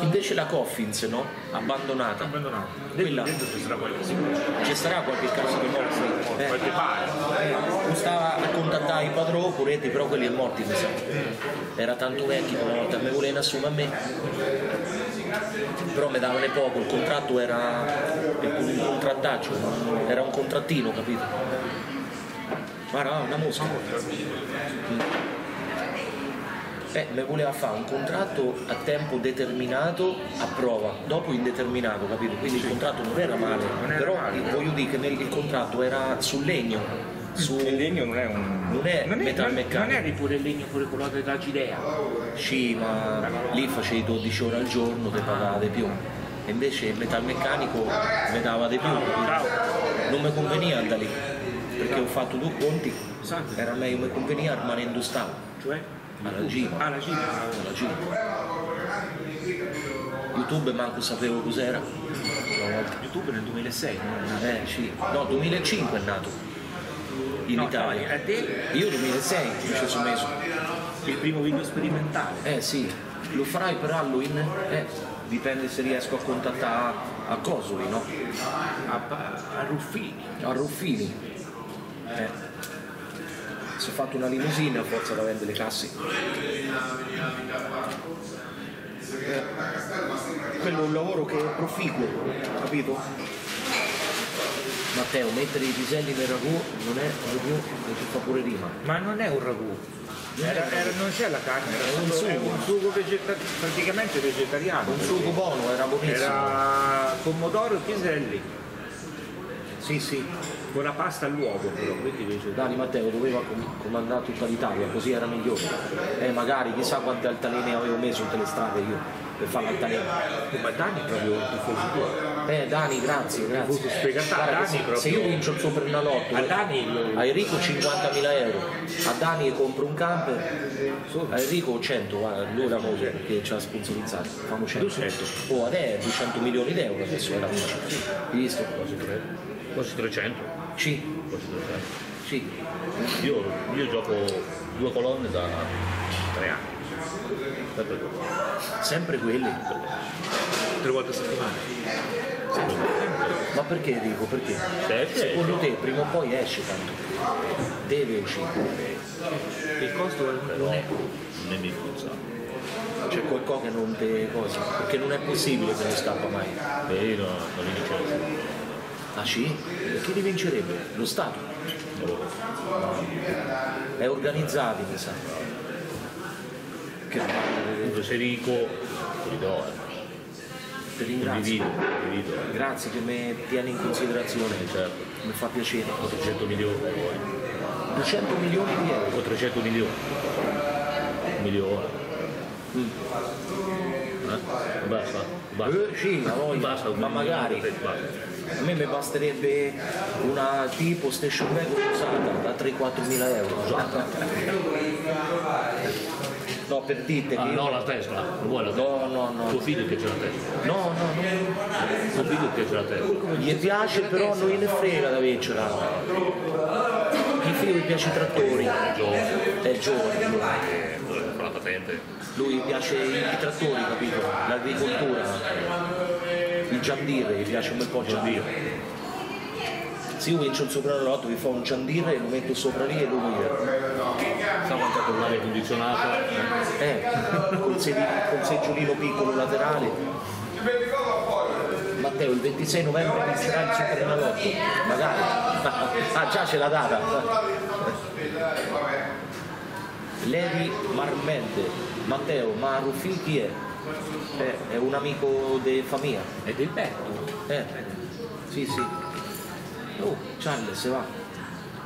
Invece la Coffins, no? Abbandonata. Abbandonato. Quella- Dentro ci sarà qualche. Ci sarà qualche caso di morti? Eh. Qualche pare. Eh, stava a contattare i padroni, puretti, però quelli è morti mi sa. Era tanto vecchio una volta, mi volevano assumere a me. Però mi davano poco, il contratto era un contrattaccio, era un contrattino, capito? Guarda, una mosca. Eh, mi voleva fare un contratto a tempo determinato a prova, dopo indeterminato, capito? Quindi il contratto non era male, era però voglio dire che nel, il contratto era sul legno, su Il legno non è un. Non è metalmeccanico. Non eri pure il legno pure quello della Gidea. Sì, ma lì facevi 12 ore al giorno, te pagava di più. E invece il metalmeccanico mi dava di più. Non mi conveniva andare lì, perché ho fatto due conti, era meglio mi conveniva rimanendo stato. Cioè? Alla Gima. Ah, la Gina. Alla Gima. YouTube manco sapevo cos'era. YouTube nel 2006, non è nato. Eh sì, no, 2005 è nato. In No, Italia. a te Io 2006 mi ci sono messo. il primo video sperimentale. Eh sì, lo farai per Halloween? Eh, dipende se riesco a contattare a Cosoli, no? A, a Ruffini. A Ruffini. Eh. Si è fatto una limousina a forza da vendere le casse. Eh, Quello è un lavoro che è proficuo, capito? Matteo, mettere i piselli nel ragù non è ragù e ci fa pure rima. Ma non è un ragù. Era- era- non c'è la carne, era un sugo. un sugo vegeta- praticamente vegetariano. Un sugo buono, era buonissimo. Era pomodoro e piselli, Sì, sì. con la pasta all'uovo però, quindi vegetariano. Dani Matteo doveva com- comandare tutta l'Italia, così era migliore. Eh, magari chissà quante altalene avevo messo tutte le strade io per fare l'altalena. Ma Dani è proprio un tifoso tuo. Eh Dani, grazie, grazie. Sfegatato. Guarda Dani se, proprio- se io vincio il Supernalotto, A Dani a Enrico 50.000 euro, a Dani compro un camper, a Enrico 100, guarda, lui la cosa perché ci ha sponsorizzato, famo 100. 200. Oh, adesso 200 milioni di euro adesso è la. Hai visto? Quasi 300. Sì, Quasi 300. sì. Io, io gioco due colonne da tre anni. Sempre. Sempre quelli. Tre volte a settimana. Ma perché Enrico? Perché? Secondo te prima o poi esce tanto? Deve uscire. Il costo non è. non è puzza. C'è qualcosa che non te cosa? Perché non è possibile che non scappa mai. E io non, li vince nessuno. Ah sì? E chi li vincerebbe? Lo Stato. È organizzato, mi sa. Che. Comunque se ricco, te li do, eh. Ti ringrazio. divido, ti divido. Grazie che mi tieni in considerazione, Certo. mi fa piacere. Ho 300 milioni, 200 milioni di euro. ho 300 milioni. Un milione. Mm. Eh? Basta, basta. Eh, sì, a voglia, Basta, ma magari. basta. A me mi basterebbe una tipo station wagon usata da 3-4 mila euro. No, per dite Ah, no, la Tesla, non vuoi la Tesla? no, no, no, Tuo figlio piace la Tesla. no, no, no. Tuo figlio piace la Tesla. Gli piace però non gliene frega da avercela. Mio figlio gli piace i trattori, Giovane, è giovane, lui. eh, fa la patente. lui piace i, i trattori, capito? L'agricoltura, il giandire, gli piace un bel po' il giandire. Se io vincio il sopralotto, vi fa un giandire e lo metto sopra lì e lo guida. Sa quanto con l'aria condizionata? Eh, col, sedi- seggiolino piccolo laterale. Matteo, il 26 novembre vincerà il Supernalotto, magari. Ah, già c'è la data. Levi Marmende. Matteo, ma Ruffi chi è? Eh, è un amico di famiglia. È del Berto. Eh, sì, sì. Oh, Charles, se va.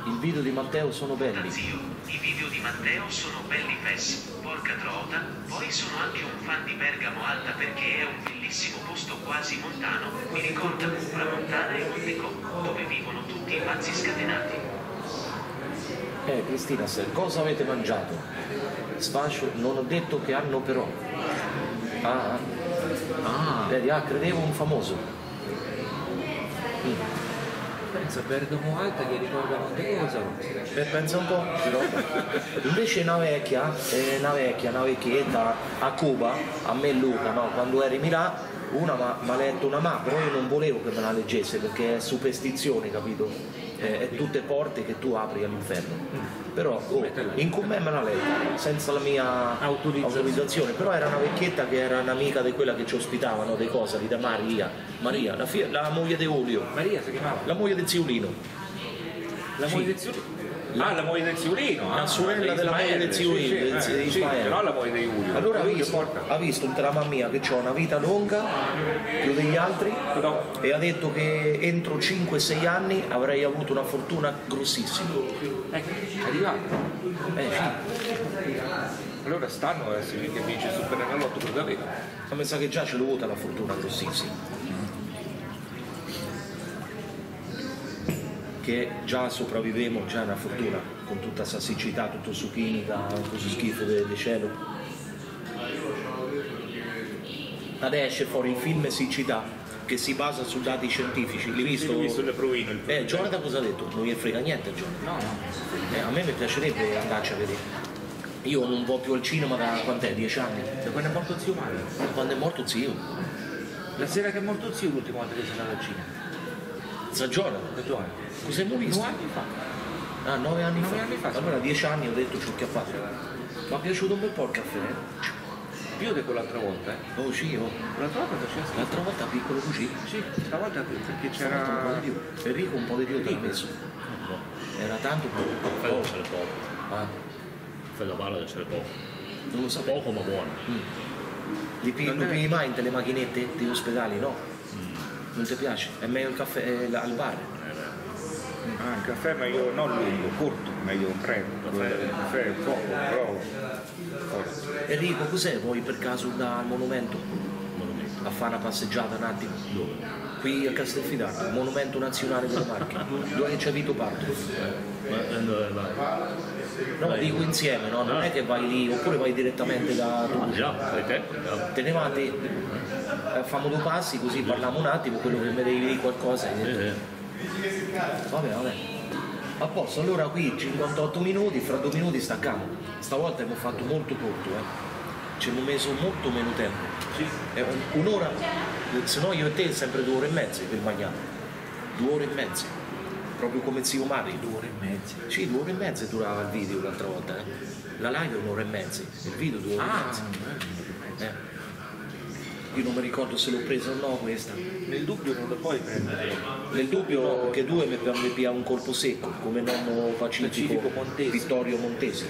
Il video di Matteo sono belli. Zio, i video di Matteo sono belli pessimi, porca trota, poi sono anche un fan di Bergamo Alta perché è un bellissimo posto quasi montano, mi ricorda Cupra Montana e Montecò, dove vivono tutti i pazzi scatenati. Eh, Cristina, se- cosa avete mangiato? Sfascio, non ho detto che hanno però. Ah, ah. Vedi, ah, credevo un famoso. Pensa a Bergamo Alta che ricorda Monte cosa. E pensa un po'. Invece una vecchia, eh, una vecchietta a Cuba, a me Luca, no? quando eri Milano, una mi ha letto una ma, però io non volevo che me la leggesse perché è superstizione, capito? È, è tutte porte che tu apri all'inferno. Però oh, in com'è me l'ha letta, senza la mia Autorizzazione. autorizzazione. Però era una vecchietta che era un'amica di quella che ci ospitavano, dei cosali, da Maria. Maria, la, la moglie di Olio, Maria si chiamava. la moglie del Ziolino. La Sì. moglie di Zio- Ah, la moglie del Ziulino. La ah, sorella della moglie del sì, Ziulino, sì, del- eh, sì, però la moglie di Julio. Allora ha visto, ha visto tutta la mamma mia che ho una vita lunga, più degli altri, No. e ha detto che entro 5-6 anni avrei avuto una fortuna grossissima. Ecco, è arrivato. Eh sì, Allora stanno adesso lì che vince il Super Enalotto per davvero. ma mi sa che già ce l'ho avuta la fortuna grossissima. Che già sopravvivemo, già è una fortuna, con tutta questa siccità, tutto su chimica, questo schifo del cielo. Adesso esce fuori il film Siccità che si basa su dati scientifici. L'hai visto? Sulle provino il Eh, Jonathan cosa ha detto? Non gli frega niente Jonathan. No, no. Eh, a me mi piacerebbe andarci a vedere. Io non vado più al cinema da quant'è? Dieci anni? Da quando è morto zio Mario. Quando è morto zio. La sera che è morto zio l'ultima volta che sono andato al cinema. Sa Jonathan. Cos'è mai visto? Due anni fa. Ah, nove anni Nove fa. anni fa, sì. Allora dieci anni ho detto ciò che ha fatto. Mi è piaciuto un bel po' il caffè. eh. Più di quell'altra volta, eh. Oh sì, oh. L'altra volta faceva schifo. L'altra volta piccolo così. Sì, stavolta perché Stavolta un po' c'era. di più. Enrico un po' di più te l'ha messo. Era tanto poco. Fai deve essere poco. Ah, Fai da palla deve essere poco. non lo sapevo. Poco ma buono. Li pi- Non pigli mai in tele macchinette degli ospedali? No. Non ti piace? È meglio il caffè eh, al bar. Ah, il caffè è meglio non lungo, corto, meglio un prego. Il caffè è poco, però. forte. Enrico, cos'è vuoi per caso dal monumento? Monumento. A fare una passeggiata un attimo? Dove? Qui a Castelfidardo, monumento nazionale delle Marche, dove c'è Vito Parto. Eh? No, Vai. dico insieme, no? Non è che vai lì, oppure vai direttamente da tu. Ah, già, fai te? Già. Te ne vai, eh, fammo due passi così parliamo un attimo, quello che mi devi dire qualcosa. Sì, eh. Sì. Vabbè, vabbè. A posto, allora qui 58 minuti, fra due minuti staccamo. Stavolta abbiamo fatto molto corto, eh. Ci abbiamo messo molto meno tempo. Sì. Un- un'ora, se no io e te sempre due ore e mezza per mangiare. Due ore e mezza. Proprio come zio Mario. Due ore e mezza. Sì, due ore e mezza durava il video l'altra volta. eh. La live è un'ora e mezza, il video due ore e Ah, mezza. Eh. Io non mi ricordo se l'ho presa o no questa. nel dubbio non lo puoi prendere. Nel dubbio che due mi pia un colpo secco, come nonno Pacifico, Pacifico Montesi. Vittorio Montesi.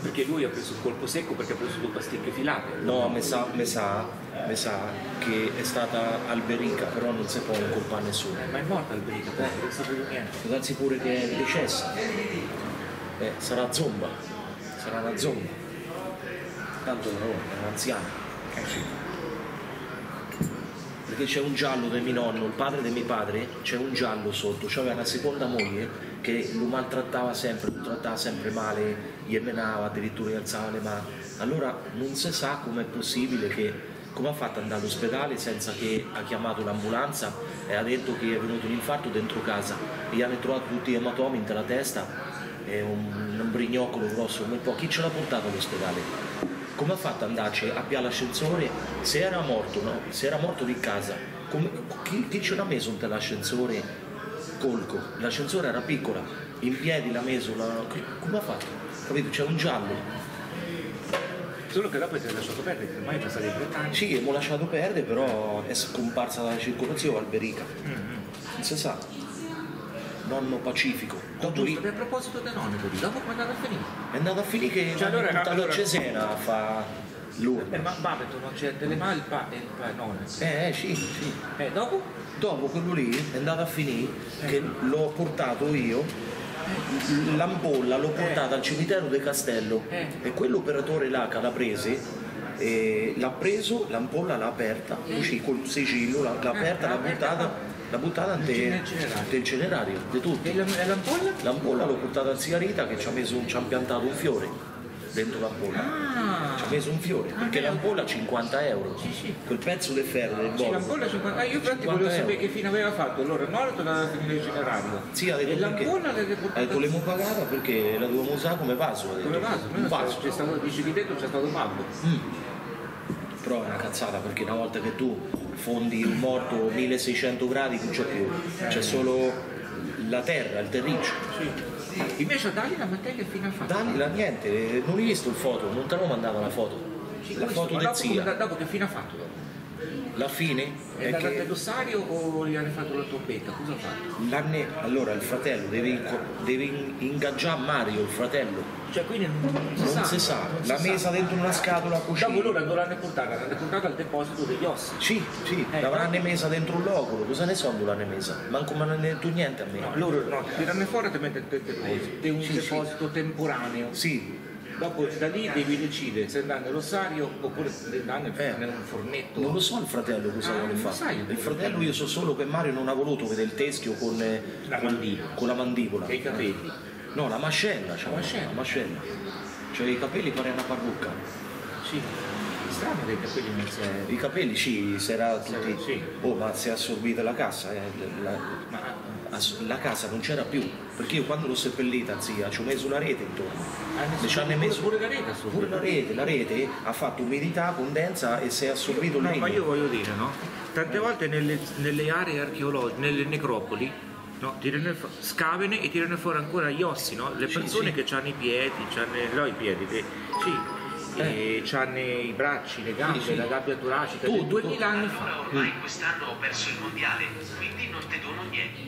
Perché lui ha preso il colpo secco perché ha preso due pasticche filate. No, mi sa, mi sa, mi sa che è stata Alberica, però non si può incolpare nessuno. Ma è morta il brico, eh, non sapevo niente. Può darsi pure che è decessa. Eh, sarà zomba, sarà una zomba. Tanto no, è un'anziana. Eh sì. Perché c'è un giallo del mio nonno, il padre del mio padre, c'è un giallo sotto, c'aveva una seconda moglie che lo maltrattava sempre, lo trattava sempre male, gli menava, addirittura gli alzava le mani. Allora non si sa com'è possibile che, come ha fatto ad andare all'ospedale senza che ha chiamato l'ambulanza e ha detto che è venuto un infarto dentro casa. Gli hanno trovato tutti gli ematomi in la testa e un, un brignocolo grosso come po'. Chi ce l'ha portato all'ospedale? Come ha fatto ad andarci a piare l'ascensore se era morto, no? Se era morto di casa, come- chi, chi ce l'ha messo l'ascensore colco? L'ascensore era piccola, in piedi l'ha messo, la- come ha fatto? Capito? C'è un giallo. Solo che dopo ti ha lasciato perdere, ormai è passato i 30 anni. Sì, abbiamo lasciato perdere, però è scomparsa dalla circolazione Alberica. Non si sa. Nonno Pacifico. Dopo lì a proposito del nonno, così, dopo come è andato a finire? è andato a finire che Cioè, allora- allora- a Cesena fa Eh, l'urna. ma Babeto non c'è Telemà il pa e il pa non. Eh, eh, sì, sì. Eh, dopo? Dopo quello lì è andato a finire che l'ho portato io, l'ampolla l'ho portata al cimitero del castello Eh. e quell'operatore là calabrese eh, l'ha preso, l'ampolla l'ha aperta, così col sigillo l'ha, l'ha aperta, l'ha buttata, l'ha buttata Nel incenerario, di tutti. E la- l'ampolla? L'ampolla l'ho portata al sigarita che ci ha messo un, ci ha piantato un fiore dentro l'ampolla. Ah! Ci ha messo un fiore, perché l'ampolla 50 euro. Sì, sì. Quel pezzo del ferro del Sì, Volvo. l'ampolla 50 Ah, io infatti 50 volevo sapere euro. che fine aveva fatto. Allora, il nord doveva finire il generario. Sì, ha detto e l'ampolla l'avete portata detto l'abbiamo pagata perché la dovevamo usare come vaso. come vaso. Un vaso. c'è stato, dice lì dentro c'è stato Babbo. Però è una cazzata perché una volta che tu fondi un morto 1600 gradi non c'è più, c'è solo la terra, il terriccio. Invece a Dali la Mattei che fine ha fatto? Dani, la niente, non hai visto il foto, non te l'ho mandato la foto. Sì, La foto del dopo, zia. dopo che fine ha fatto dopo? La fine È è che all'ossario o gli hanno fatto la tombetta? Cosa ha fatto? allora il fratello deve, deve in- ingaggiare Mario, il fratello. Cioè quindi non, non Non si sa, non si l'ha sa. dentro una scatola cucina. Dopo loro dove l'hanno portata? L'hanno portata al deposito degli ossi. Sì, sì, Eh, l'avranno messa dentro un locolo, cosa ne so dove l'hanno messa? Manco me ne ha detto niente a me. No, loro no, tirano fuori e ti mettono il deposito. È un deposito temporaneo. Sì, Dopo da lì devi decidere se andare nell'ossario oppure se andare Eh. nel fornetto. non lo so il fratello cosa Ah, vuole fare. Il fratello io so solo che Mario non ha voluto vedere il teschio con, La con- mandibola. con la mandibola. E i capelli. No, la mascella, c'ha La mascella. la mascella. Cioè i capelli pare una parrucca. Sì. Strano che i capelli non si. I capelli sì, si era tutti. Sì. Oh, ma si è assorbita la casa, eh, la, Ma la casa non c'era più. Perché io quando l'ho seppellita, zia, ci ho messo la rete intorno. hanno ci hanno pure, messo- pure la rete. Pure la rete, la rete ha fatto umidità, condensa e si è assorbito No, ma io voglio dire, no? Tante volte nelle, nelle aree archeologiche, nelle necropoli, no? tirano fu- scavano e tirano fuori ancora gli ossi, no? Le Sì, persone sì. che hanno i piedi, c'hanno, no, i piedi, le- sì, e c'hanno i bracci, le gambe, Eh. Sì, sì. la gabbia toracica, di 2000 anni fa. Ormai quest'anno ho perso il mondiale, quindi non te dono niente.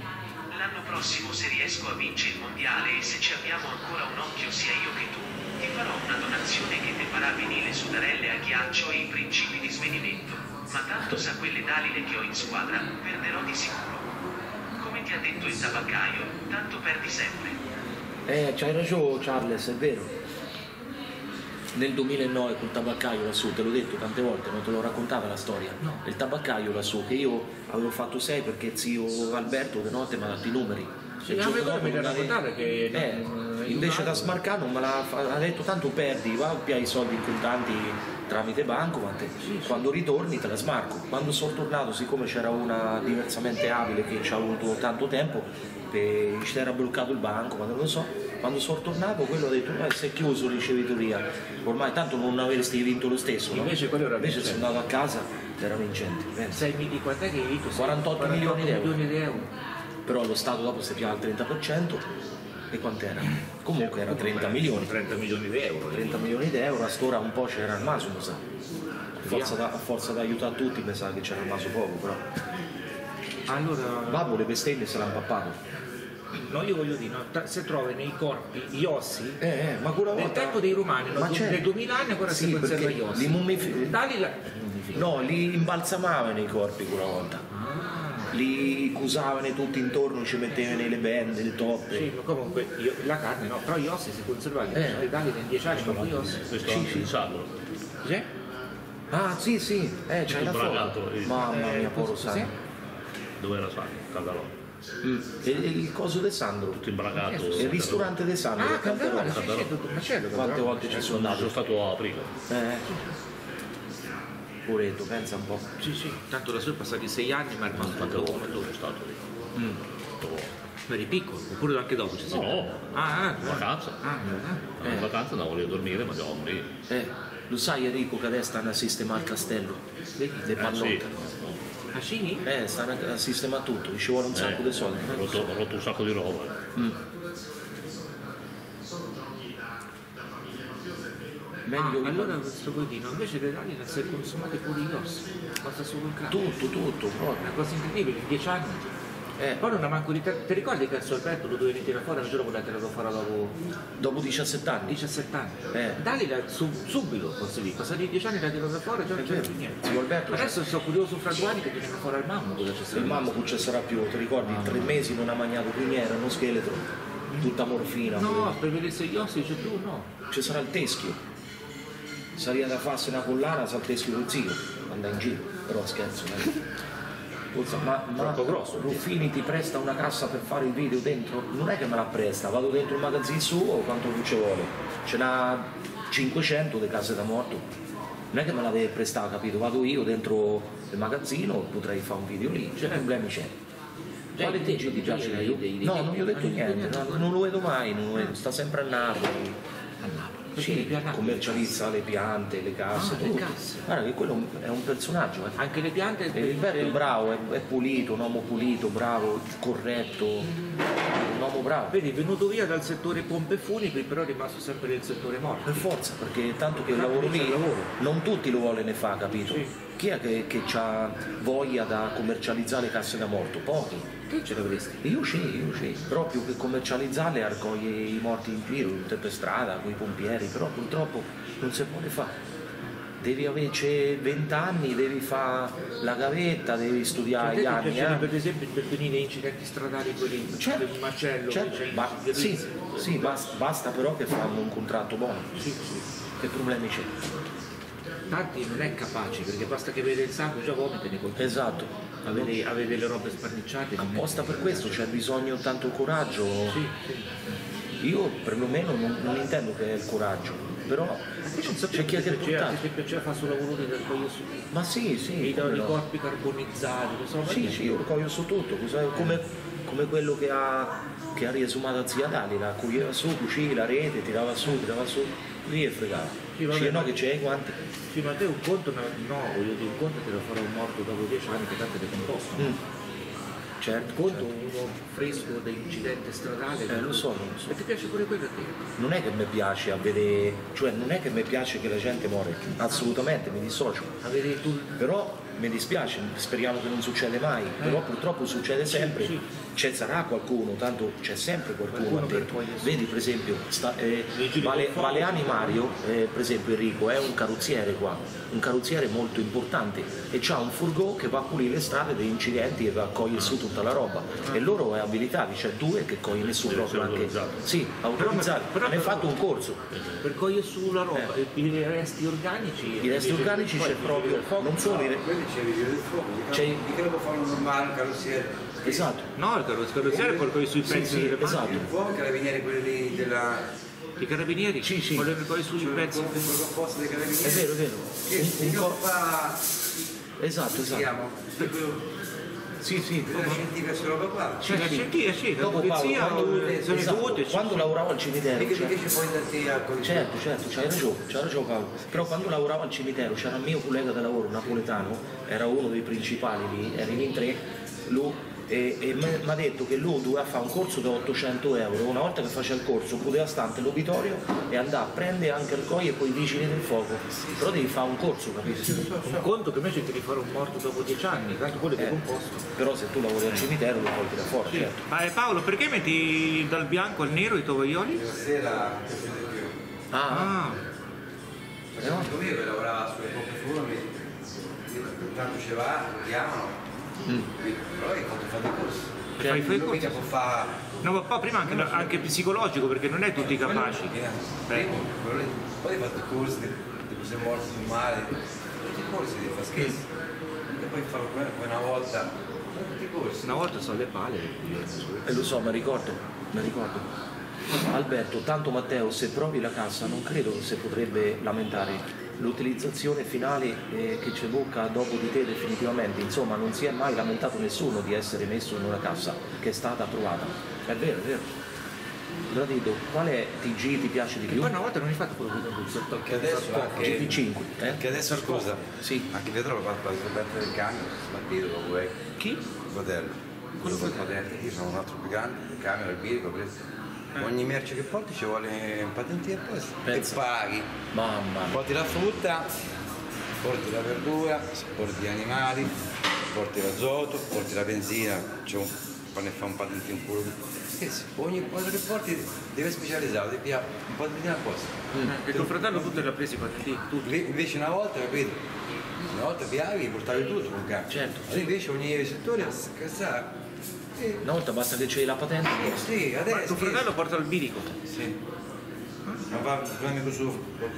L'anno prossimo se riesco a vincere il mondiale e se ci abbiamo ancora un occhio sia io che tu, ti farò una donazione che te farà venire sudarelle a ghiaccio e i principi di svenimento. Ma tanto sa quelle dalile che ho in squadra, perderò di sicuro. Come ti ha detto il tabaccaio, tanto perdi sempre. Eh, c'hai ragione Charles, è vero. Nel 2009 col tabaccaio lassù, te l'ho detto tante volte, non te l'ho raccontata la storia. No. Il tabaccaio lassù, che io avevo fatto 6 perché zio Alberto di notte mi ha dato i numeri. Sì, Il giorno dopo ave- raccontato che Eh, non- invece da smarcare non me l'ha ha detto tanto perdi, va pigliare i soldi in contanti tramite banco, te- quando ritorni te la smarco. Quando sono tornato, siccome c'era una diversamente abile che ci ha avuto tanto tempo, e ci era bloccato il banco, ma non lo so, quando sono tornato quello ha detto eh, si è chiuso l'icevitoria, ormai tanto non avresti vinto lo stesso. no?" Invece quello era Invece vincente. sono andato a casa, era vincente. 6 mili, quant'è che hai detto? 48 milioni di euro. milioni di euro. Però lo Stato dopo si piava il 30% e quant'era? Comunque era 30 milioni. 30 milioni di euro. 30 milioni di euro, a st'ora un po' c'era il maso, mi sa. A forza, da, a forza di aiutare tutti mi sa che c'era il maso poco, però. Allora, Babbo le bestemmie se l'ha impappato. No, io voglio dire, no, se trovi nei corpi gli ossi, Eh, eh, ma quella nel volta... tempo dei romani, no, certo. nel 2000 anni ancora Sì, si conserva gli ossi. li mummifi- Dali la... No, li imbalsamavano i corpi quella volta. Li cusavano tutti intorno, ci mettevano le bende, le toppe. Sì, ma comunque io- la carne no, però gli ossi si conservano, Eh. eh. dali in 10 anni dopo gli ossi. Questo Sì, sì. il sacro. Cos'è? Ah, sì, sì, eh, c'hai la foto. il- Mamma Eh, mia, povero cos'è? Sandro. Dove era sacro? Caldarò. Mm. E, e il coso di Sandro. Tutto imbragato. Il ristorante di Sandro. Ah, Calderone, volte. sì, sì, tutto- ma certo, Quante volte ci sono Sono andato? stato a Prico. Eh. Poretto, pensa un po'. Sì, sì, tanto da sono passati 6 anni ma è rimasto Quante fatto volte come sono stato lì? Mm. Ma eri piccolo, oppure anche dopo ci sei No, Ah, ah, vacanza. ah, ah. In vacanza andavo lì a dormire, ma a morire. Eh, lo sai Enrico che adesso stanno a sistemare il castello? Le Eh, pallotte. sì. Ah, sì? Eh, stanno a sistemare tutto, ci vuole un sacco Eh, di soldi. Ho rotto, ho rotto un sacco di roba. Mm. Ah, Meglio allora questo codino invece dali si è consumati pure gli ossi, basta solo il cranio. tutto, tutto, È proprio. una cosa incredibile, in 10 anni. Eh, Poi non ha manco di te. Ti ricordi che al suo aperto lo dovevi tirare fuori, il giorno l'ha tirato fuori dopo dopo 17 anni. 17 anni? Eh. Dali la- su- subito, dire, cosa di 10 anni l'ha tirato fuori, già non c'era più niente. Alberto, Adesso sono curioso fra due anni che viene fuori al mammo cosa c'è il stato. mamma non ci sarà più, ti ricordi? In tre mesi non ha mangiato più niente, uno scheletro, tutta morfina. No, per vedere se gli ossi c'è tu no. Ci sarà il teschio. Saria da farsi una collana, sa il teschio del zio, andare in giro, però scherzo. eh. Scusa, ma, ma grosso. Ruffini ti presta una cassa per fare il video dentro? Non è che me la presta, vado dentro il magazzino suo quanto ci vuole. Ce n'ha 500 di case da morto. Non è che me la deve prestare, capito? Vado io dentro il magazzino, potrei fare un video lì, c'è problemi c'è. Quale ti dei- piace No, non gli ho detto niente, non lo vedo mai, non lo vedo, sta sempre a Napoli. A Napoli. Sì, commercializza le piante, le casse, Ah, le casse. Guarda che quello è un personaggio. eh. Anche le piante E Gilberto è bravo, è, è pulito, un uomo pulito, bravo, corretto, un uomo bravo. Vedi, è venuto via dal settore pompe funebri, però è rimasto sempre nel settore morto. Per forza, perché tanto che il lavoro lì il lavoro. non tutti lo vuole ne fa, capito? Sì. Chi è che, che ha voglia da commercializzare le casse da morto? Pochi. Che ce l'avresti? Io sì, io sì, però più che commercializzarle a raccogliere i morti in giro, tutte per strada, con i pompieri, però purtroppo non si può ne fare. Devi averci 20 anni, devi fare la gavetta, devi studiare Cioè, gli anni. eh. per esempio intervenire in incidenti stradali quelli Certo, del macello, certo, c'è ba- sì, sì, basta, basta però che fanno un contratto buono. Sì, sì. Che problemi c'è? Tanti non è capace perché basta che vede il sangue già vomita nei conti. Esatto. Avere, avere delle robe sparnicciate. Apposta per questo c'è bisogno tanto coraggio. Sì, sì. Io perlomeno non, non intendo che è il coraggio, però c'è chi ha ti che piaceva, portato. ti piaceva fare solo lavoro del coglio su. Ma sì, sì. I corpi carbonizzati, lo so, Sì, sì, io lo coglio su tutto, cos'è- come, come quello che ha, che ha riesumato zia Dali, la coglieva su, cuciva la rete, tirava su, tirava su, lì e fregava. Sì, Sì, no che c'è i guanti. Fino a te un conto, no, voglio dire, un conto te lo farò morto dopo dieci anni che tanto è decomposto. Mm. Certo, Un conto certo. uno fresco dell'incidente stradale. Eh, lo so, lo so. E ti piace pure quello a te? Non è che mi piace a vedere, cioè non è che mi piace che la gente muore, assolutamente, mi dissocio. Avere tu Però mi dispiace, speriamo che non succede mai, però purtroppo succede sempre. Eh. sì. Ci sarà qualcuno, tanto c'è sempre qualcuno Qualcuno Vedi per esempio, sta, eh, Vale-. Valeani Mario, eh, per esempio Enrico, è un carrozziere qua, un carrozziere molto importante e ha un furgò che va a pulire le strade degli incidenti e va a cogliere su tutta la roba. E loro è abilitati, c'è due che cogliono su Sì, proprio sì, anche. Sì, autorizzati. però- Ne ha fatto un corso. per cogliere su la roba, Eh. i resti organici. I resti organici c'è proprio, non solo i re- Quelli c'è il un normale, un carrozziere. Esatto. No, il carro- il carrozziere poi coi sui pezzi sì, delle esatto. macchine. Il fuoco, i carabinieri quelli della... I carabinieri? Sì, sì. Vogliono poi sui pezzi. Il apposta dei carabinieri. È vero, è vero. Che Un- un che co- fa... Esatto, esatto. Sì, sì. Quella scientifica questa roba qua. Sì, la scientia, sì, la Dopo Paolo, polizia quando, sono esatto, quando lavoravo al cimitero, cioè- certo, certo, c'hai ragione, c'hai ragione Paolo. Però quando lavoravo al cimitero c'era un mio collega di lavoro napoletano, era uno dei principali lì, eravamo in tre, lui e, e mi ha detto che lui doveva fare un corso da 800 euro, una volta che faceva il corso poteva stare all'uditorio e andare a prendere anche il COI e poi i vigili del fuoco, però devi fare un corso, capisci? Un conto che invece devi fare un morto dopo dieci anni, tanto quello è Eh, decomposto. però se tu lavori al cimitero lo puoi tirare fuori, certo. Ma eh, Paolo, perché metti dal bianco al nero i tovaglioli? Stasera, Ah, Ah, c'è un che lavorava sulle funebri, tanto ci va, lo chiamano, però è quanto fa dei corsi. fai, fai mica corso. può fare... No, ma poi prima anche, anche psicologico, perché non è tutti capaci. Primo, quello lì. Poi hai fatto i corsi, tipo sei morto di male, tutti i corsi devi fare scherzi. E poi come una volta, tutti i corsi. Una volta sono le pale. E lo so, mi ricordo, mi ricordo. Alberto, tanto Matteo, se provi la cassa non credo si potrebbe lamentare l'utilizzazione finale eh, che c'è bocca dopo di te definitivamente, insomma non si è mai lamentato nessuno di essere messo in una cassa che è stata approvata. È vero, è vero. Gradito, quale TG ti piace di più? poi una volta non hai fatto quello con il sotto Che adesso anche... GT5, eh? Che adesso scusa, Sì. anche dietro la parte scoperta del camion, sbattito dopo è Chi? il modello. Quello col modello, io sono un altro gigante, il camion, il bilico, preso. Ogni merce che porti ci vuole un patentino. E paghi. Mamma mia. Porti la frutta, porti la verdura, porti gli animali, porti l'azoto, porti la benzina, c'è un, quando fa un patentino pure. Scherzi, ogni cosa che porti deve specializzato, devi pigliare un patentino apposta. E tuo fratello tu te l'ha presi i patentini, tu. Inve- Invece una volta, capito? Una volta piavi, portavi tutto con camion. Certo. Adesso invece ogni settore ha Eh, Una volta basta che c'hai la patente. sì, Ma adesso. tuo fratello porta il bilico. Sì. Ma va, fammi così,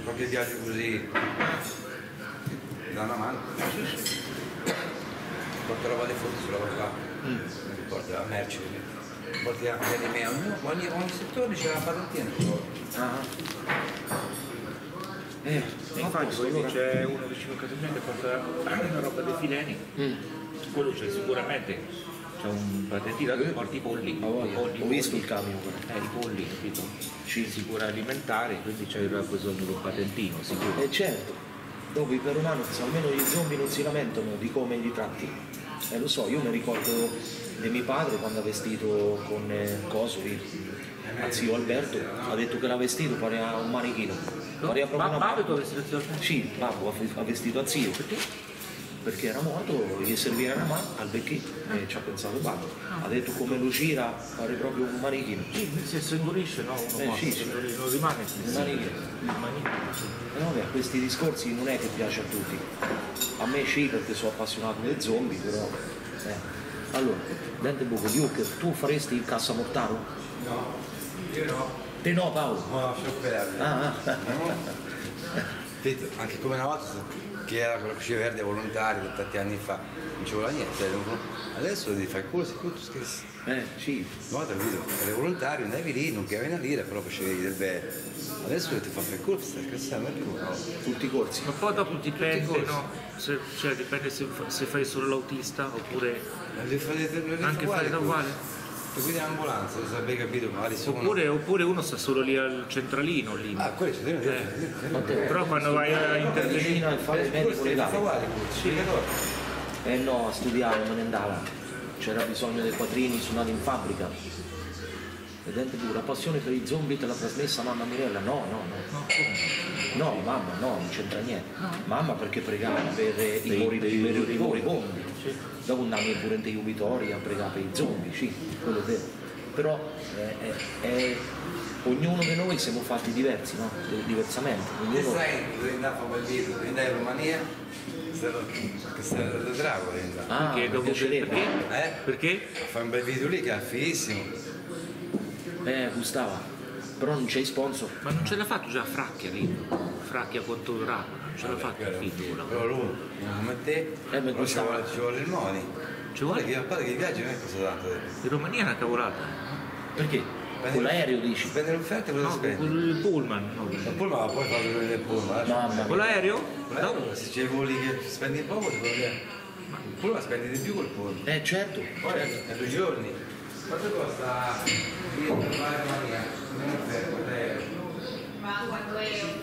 qualche viaggio così. Da una mano. Porta roba di sulla roba qua. Porta la merce. Porti anche gli alimenti. Ogni, ogni settore c'è una patentina. Ah. Eh, E infatti poi c'è uno vicino a casa mia che porta una roba dei fileni. Mm. Quello c'è sicuramente. C'è un patentino che porta i polli. Ha voglia. polli, Ho visto polli. il camion. Eh, i polli, capito? Ci sicura alimentare, quindi c'è bisogno di un patentino, sicuro. E certo, dopo i perumanus almeno gli zombie non si lamentano di come li tratti. Eh lo so, io mi ricordo di mio padre quando ha vestito con eh, Coso lì, a zio Alberto, ha detto che l'ha vestito pareva un manichino. Pareva proprio Ma una Babbo tu avessi detto Sì, babbo ha ha vestito a zio. Perché? Perché era morto, gli serviva una mano al becchino e ci ha pensato babbo. Ha detto come lo gira, pare proprio un manichino. Sì, se si indurisce, no? Uno Eh, morto, sì, si sì. non rimane sì, Un manichino. il manichino. Eh, vabbè, questi discorsi non è che piace a tutti. A me sì perché sono appassionato dei zombie, però. eh. Allora, Dente Buco, Duke, tu faresti il cassa mortaro? No, io no. Te no Paolo? No, lascio perdere. Ah, ah. Detto, anche come una volta che era con la Croce Verde volontario tanti anni fa, non ci voleva niente, adesso devi fare il culo, sei tu scherzi. Eh, sì. Volta capito, eri volontario, andavi lì, non chiamavi una lira, però facevi del bene. Adesso ti fa fare il culo, stai scherzando, ma più, no? Tutti i corsi. Ma poi dopo dipende, corsi. no? Se, cioè dipende se, se fai solo l'autista oppure Le fai, le, le anche fare da uguale. Tu guidi l'ambulanza, lo sapevi capito, magari sono... Oppure, oppure uno sta solo lì al centralino lì. Ah, quello c'è dentro, Eh. dentro. Però quando vai a intervenire. E fare il medico legale. spiegatore. Eh no, a studiare me ne andava. C'era bisogno dei quattrini, sono andato in fabbrica. E Dente Buco, la passione per i zombie te l'ha trasmessa mamma Mirella? No, no, no. No, mamma, no, non c'entra niente. Mamma perché pregava per eh, i, Dei- moribondi. Dopo andavi pure in Ubitoria a pregare per i zombie, sì, quello è vero. Però eh, è- è- ognuno di noi siamo fatti diversi, no? Eh, Diversamente. Che Ognuno... sai, devi andare a quel video, devi andare in Romania, che sta da drago. Ah, Perché mi dopo piacerebbe. perché? Eh? Perché? Fai un bel video lì che è fighissimo. Eh, gustava. Però non c'è sponsor. Ma non ce l'ha fatto già Fracchia lì? Fracchia contro non ce l'ha fatto il là. Però lui, come te, Eh, ma però ci vuole, ci vuole il money. Ci vuole? Guarda che, guarda che i viaggi non è cosa tanto. In Romania è una cavolata. Perché? Con l'aereo dici? Spendere l'offerta cosa No, spendi? con il pullman. no. Il pullman ma poi fai vedere il pullman. eh. Mamma Con l'aereo? Però se c'è i voli che spendi poco, ti vuol dire. Il pullman spendi di più col pullman. Eh certo, Poi certo. è due giorni. Quanto costa il fare Romania? Un'offerta, l'aereo. Ma quando è offerta lo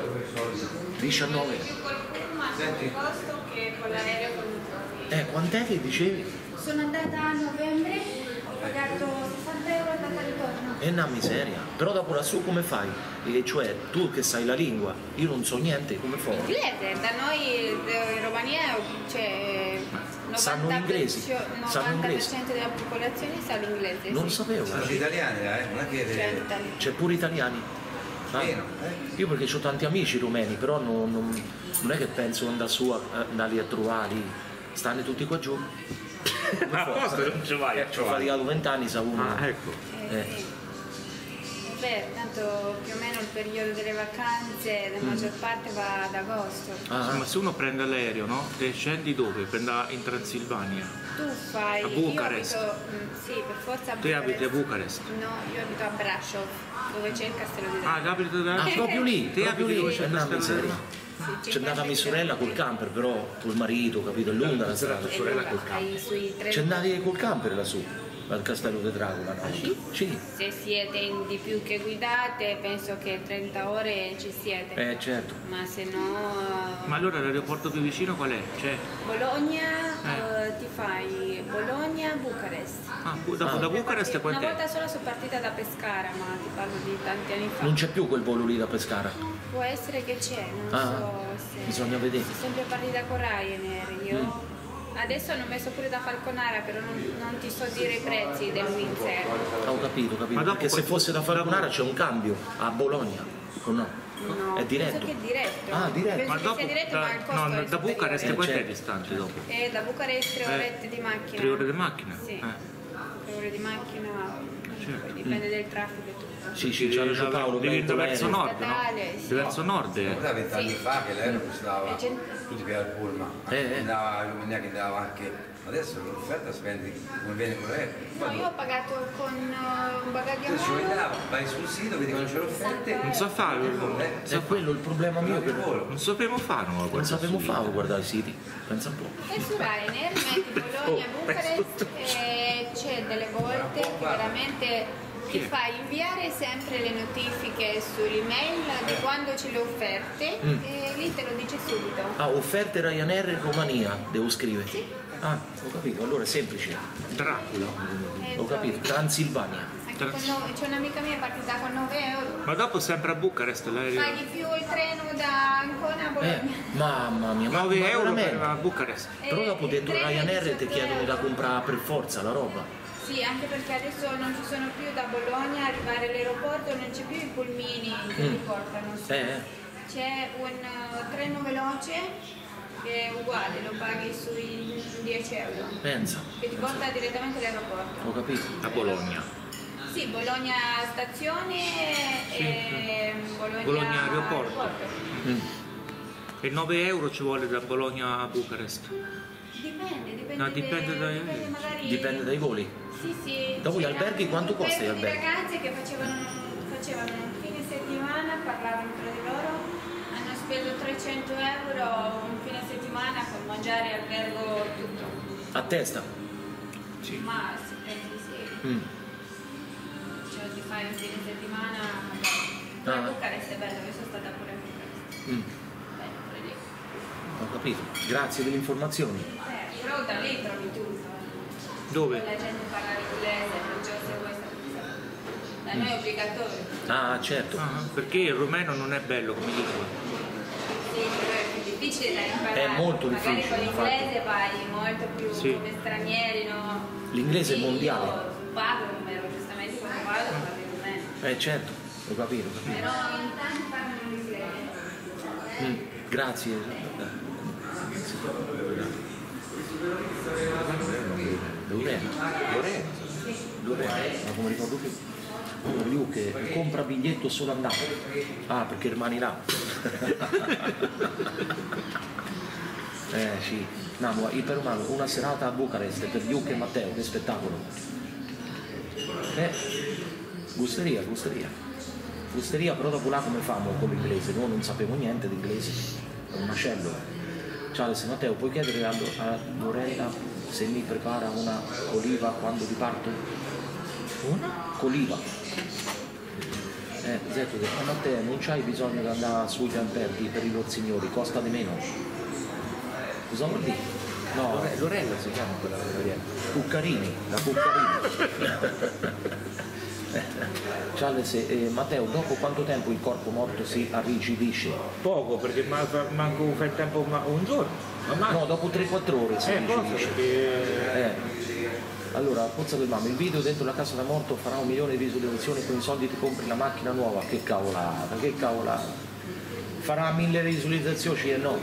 come soldi. 19. più col pullman Senti. il costo che con l'aereo con il trovi. Eh, quant'è che dicevi? Sono andata a novembre, ho pagato 60 euro andata e ritorno. È una miseria. Però dopo lassù come fai? E cioè, tu che sai la lingua, io non so niente, come fai? Inglese, da noi eh, in Romania c'è Sanno 90%, l'inglese? Sanno 90% l'inglese? della popolazione sa l'inglese. Non sì. sapevo. Sono eh. italiani, eh? Non è che. Cioè, italiani. C'è pure italiani. Ah, eh? Io perché ho tanti amici rumeni, però non, non- non è che penso andare su a andare a trovarli. Stanno tutti qua giù. Ma cosa non ci vai a Ho faticato vent'anni, sa uno. Ah, ecco. Eh, Eh. sì. Beh, tanto più o meno il periodo delle vacanze, la maggior parte va ad agosto. Ah, Sì, ma se uno prende l'aereo, no? Te scendi dove? Per andare in Transilvania. Tu fai... A Bucarest. Io abito, mm, sì, per forza a Te abiti a Bucarest. No, io abito a Brasov, dove c'è il castello di Ah, Dracula. abito da... Ah, proprio lì, Te proprio abiti lì, c'è Sì, C'è andata mia sorella col camper, però col marito, capito? È lunga la strada. C'è andati col camper lassù, al castello di Dracula, no? sì? Sì, Se siete in di più che guidate, penso che 30 ore ci siete. eh certo. Ma se no... Ma allora l'aeroporto più vicino qual è? C'è? Bologna, eh, ti fai Bologna-Bucarest. Ah, bu- da, da Bucarest Una quant'è? volta sola sono partita da Pescara, ma ti parlo di tanti anni fa. Non c'è più quel volo lì da Pescara. Può essere che c'è, non Ah, so se... bisogna vedere. Sono sempre partita con Ryanair, io... Mm. Adesso hanno messo pure da Falconara, però non, non ti so dire i prezzi del Wizz Air. Ho capito, capito. Ma dopo Perché se fosse da Falconara c'è un cambio a Bologna, o no? No, È diretto. penso che è diretto. Ah, diretto. Penso Ma dopo, sia diretto, da, ma il costo no, è da. Bucarest Eh, quant'è certo. distante dopo? E da Bucarest tre Eh, orette di macchina. Tre ore di macchina? Sì. Eh. Tre ore di macchina, Certo. dipende dal traffico. Sì, sì, c'ha ragione Paolo, andare verso nord, no? Sì. Verso nord, eh. Guarda, vent'anni Sì. fa che l'aereo costava, E cent- tu ti piace il pullman, Eh, eh. andava Romania che andava anche, adesso l'offerta spendi come viene con l'aereo. No, io ho pagato con eh, un bagaglio a mano. vai sul sito, vedi quando c'è l'offerta Non so fare, È quello il problema mio che non sapevo fare non sapevo fare guardare i siti. Pensa un po'. E su Ryanair metti Bologna, Oh, Bucarest e c'è delle volte che veramente ti fa inviare sempre le notifiche sull'email di quando c'è le offerte Mm. e lì te lo dice subito. Ah, offerte Ryanair in Romania, devo scrivere. Ah, ho capito, allora è semplice. Dracula. Eh, Ho capito, Transilvania. C'è un'amica mia partita con 9 euro. Ma dopo sempre a Bucarest l'aereo. Paghi più il treno da Ancona a Eh, Bologna. mamma mia, ma, 9 ma euro veramente? per a Bucarest. Però dopo Eh, dentro Ryanair ti 18 chiedono da comprare per forza la roba. Sì, anche perché adesso non ci sono più da Bologna, arrivare all'aeroporto non c'è più i pulmini che Mm. ti portano su. Eh. C'è un eh, treno veloce che è uguale, lo paghi sui 10 euro, pensa, che ti porta direttamente all'aeroporto. ho capito. A Bologna. Sì, Bologna stazione e Bologna, Bologna aeroporto. Mm. E 9 euro ci vuole da Bologna a Bucarest. Dipende, dipende, No, dipende dai- dipende. Dipende dai voli. Sì, sì. Dopo gli alberghi, quanto costa gli alberghi? ragazze che facevano, facevano un fine settimana, parlavano tra di loro, hanno speso 300 euro un fine settimana con mangiare, albergo, tutto. A testa. Ma si pensi sì, Mm. cioè ti fai un fine settimana, vabbè. Ah. Bucarest è bello, io sono stata pure a Bucarest. Mm. Lì. Ho capito. Grazie delle informazioni. Eh, però da lì trovi tutto. Dove? La gente parla l'inglese, perciò se vuoi sapere. Da noi è obbligatorio. Ah, certo. Ah, perché il rumeno non è bello come lingua. Sì, però è più difficile da imparare. È molto Magari difficile, con l'inglese vai molto più Sì. come stranieri, no? L'inglese è mondiale. Io parlo numero, giustamente quando vado parlo in rumeno. Eh, certo. Ho capito, ho capito. Però in tanti parlano l'inglese. Mm. Grazie. Lorena. Lorena. Ma come ricordo più? Liu che compra biglietto solo andata. Ah, perché rimani là. eh sì. No, ma il perumano, una serata a Bucarest per Luke e Matteo, che spettacolo. Eh, gusteria, gusteria. Gusteria, però dopo là come famo con l'inglese? Noi non sappiamo niente d'inglese, è un macello. Ciao, se Matteo, puoi chiedere a, a Lorena se mi prepara una oliva quando riparto? Una? Coliva. Eh, Zetto, ma Matteo, non c'hai bisogno di andare sui camperti per i loro signori, costa di meno. Cosa vuol dire? No, Lore- Lorella si chiama quella Lorella. Cuccarini, la Cuccarini. Charles, eh, Matteo, dopo quanto tempo il corpo morto si arrigidisce? Poco, perché manco fa il tempo ma- un giorno. Ma. No, dopo 3-4 ore si eh, arrigidisce. perché... Eh. Allora, Pozza del Mamma, il video dentro la casa da morto farà un milione di visualizzazioni, con i soldi ti compri la macchina nuova, che cavolata, che cavolata. Farà mille visualizzazioni e no.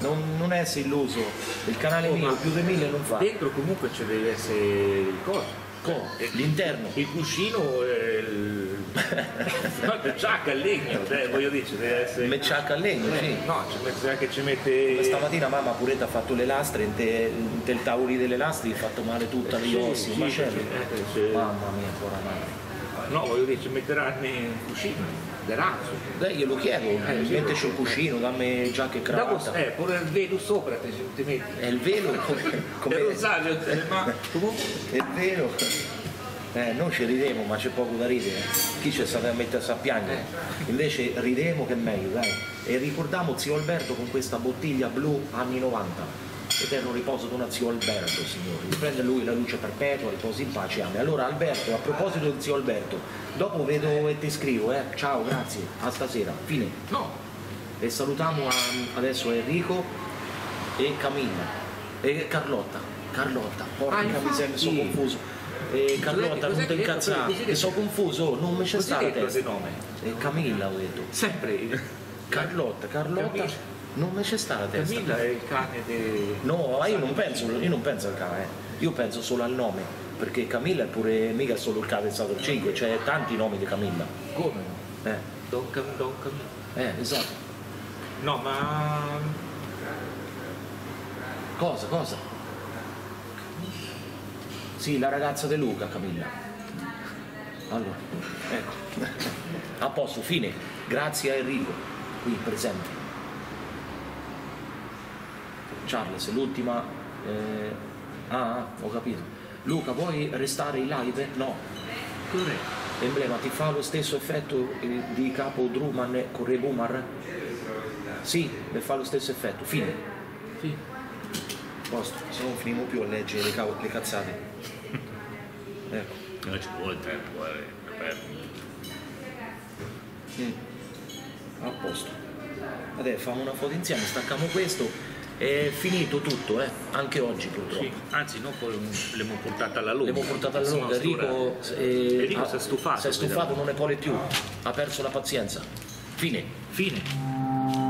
Non, non essere illuso, il canale Oh, mio più di mille non fa. Dentro comunque ci deve essere il coso. Co- L'interno. Il cuscino e il... no, il giacca al legno, dai, voglio dire, ci deve essere... Il mecciacca a legno, sì. No, ci mette, che ci mette... Stamattina mamma pure ti ha fatto le lastre, in te, il tavoli delle lastre, gli ha fatto male tutta le Sì, ossi, un sì, sì, eh, sì. Mamma mia, buona madre. No, voglio dire, ci metteranno il cuscino, razzo. Dai, glielo chiedo, sì. metteci il cuscino, dammi giacca e Dopo, cravatta. eh, pure il velo sopra te, ti metti. È il velo come... come lo sai, ma comunque... È il vero. Eh, noi ci ridemo, ma c'è poco da ridere. Chi c'è stato a mettersi a piangere? Invece ridemo che è meglio, dai. E ricordiamo zio Alberto con questa bottiglia blu anni 90. Eterno riposo dona zio Alberto, signori. Riprende lui la luce perpetua, riposi in pace, amen. Allora Alberto, a proposito di zio Alberto, dopo vedo e ti scrivo, eh. Ciao, grazie, a stasera. Fine. No, E salutiamo a- adesso Enrico e Camilla e Carlotta. Carlotta, porca Ah, miseria, sono confuso. E Carlotta, non ti incazzare, che sono confuso, non mi c'è Così sta la detto testa. di nome. E Camilla ho detto. sempre Carlotta, Carlotta, Camilla. non mi c'è sta la testa. Camilla è il cane di... No, ma io non penso, io non penso al cane, io penso solo al nome, perché Camilla è pure mica solo il cavezzato 5, c'è tanti nomi di Camilla. Come? Eh, Don Cam, Don Cam. eh, esatto. No, ma... Cosa, cosa? Sì, la ragazza di Luca, Camilla. Allora, ecco. A posto, fine. Grazie a Enrico, qui presente. Charles, l'ultima... eh, Ah, ah, ho capito. Luca, vuoi restare in live? No. Corretto. Emblema ti fa lo stesso effetto eh, di capo Druman con Bumar? Sì, mi fa lo stesso effetto. Fine. Sì. Posto, se non finiamo più a leggere le, le cazzate. Ecco. Non ci vuole tempo, eh, per- Mm. A posto. Adesso facciamo una foto insieme, stacchiamo questo. È finito tutto, eh? Anche oggi purtroppo. Sì, anzi, poi l'abbiamo portata alla lunga. L'abbiamo portata alla lunga, Enrico, eh, Enrico si è stufato, Si è stufato, non ne può più, ha perso la pazienza. Fine. Fine.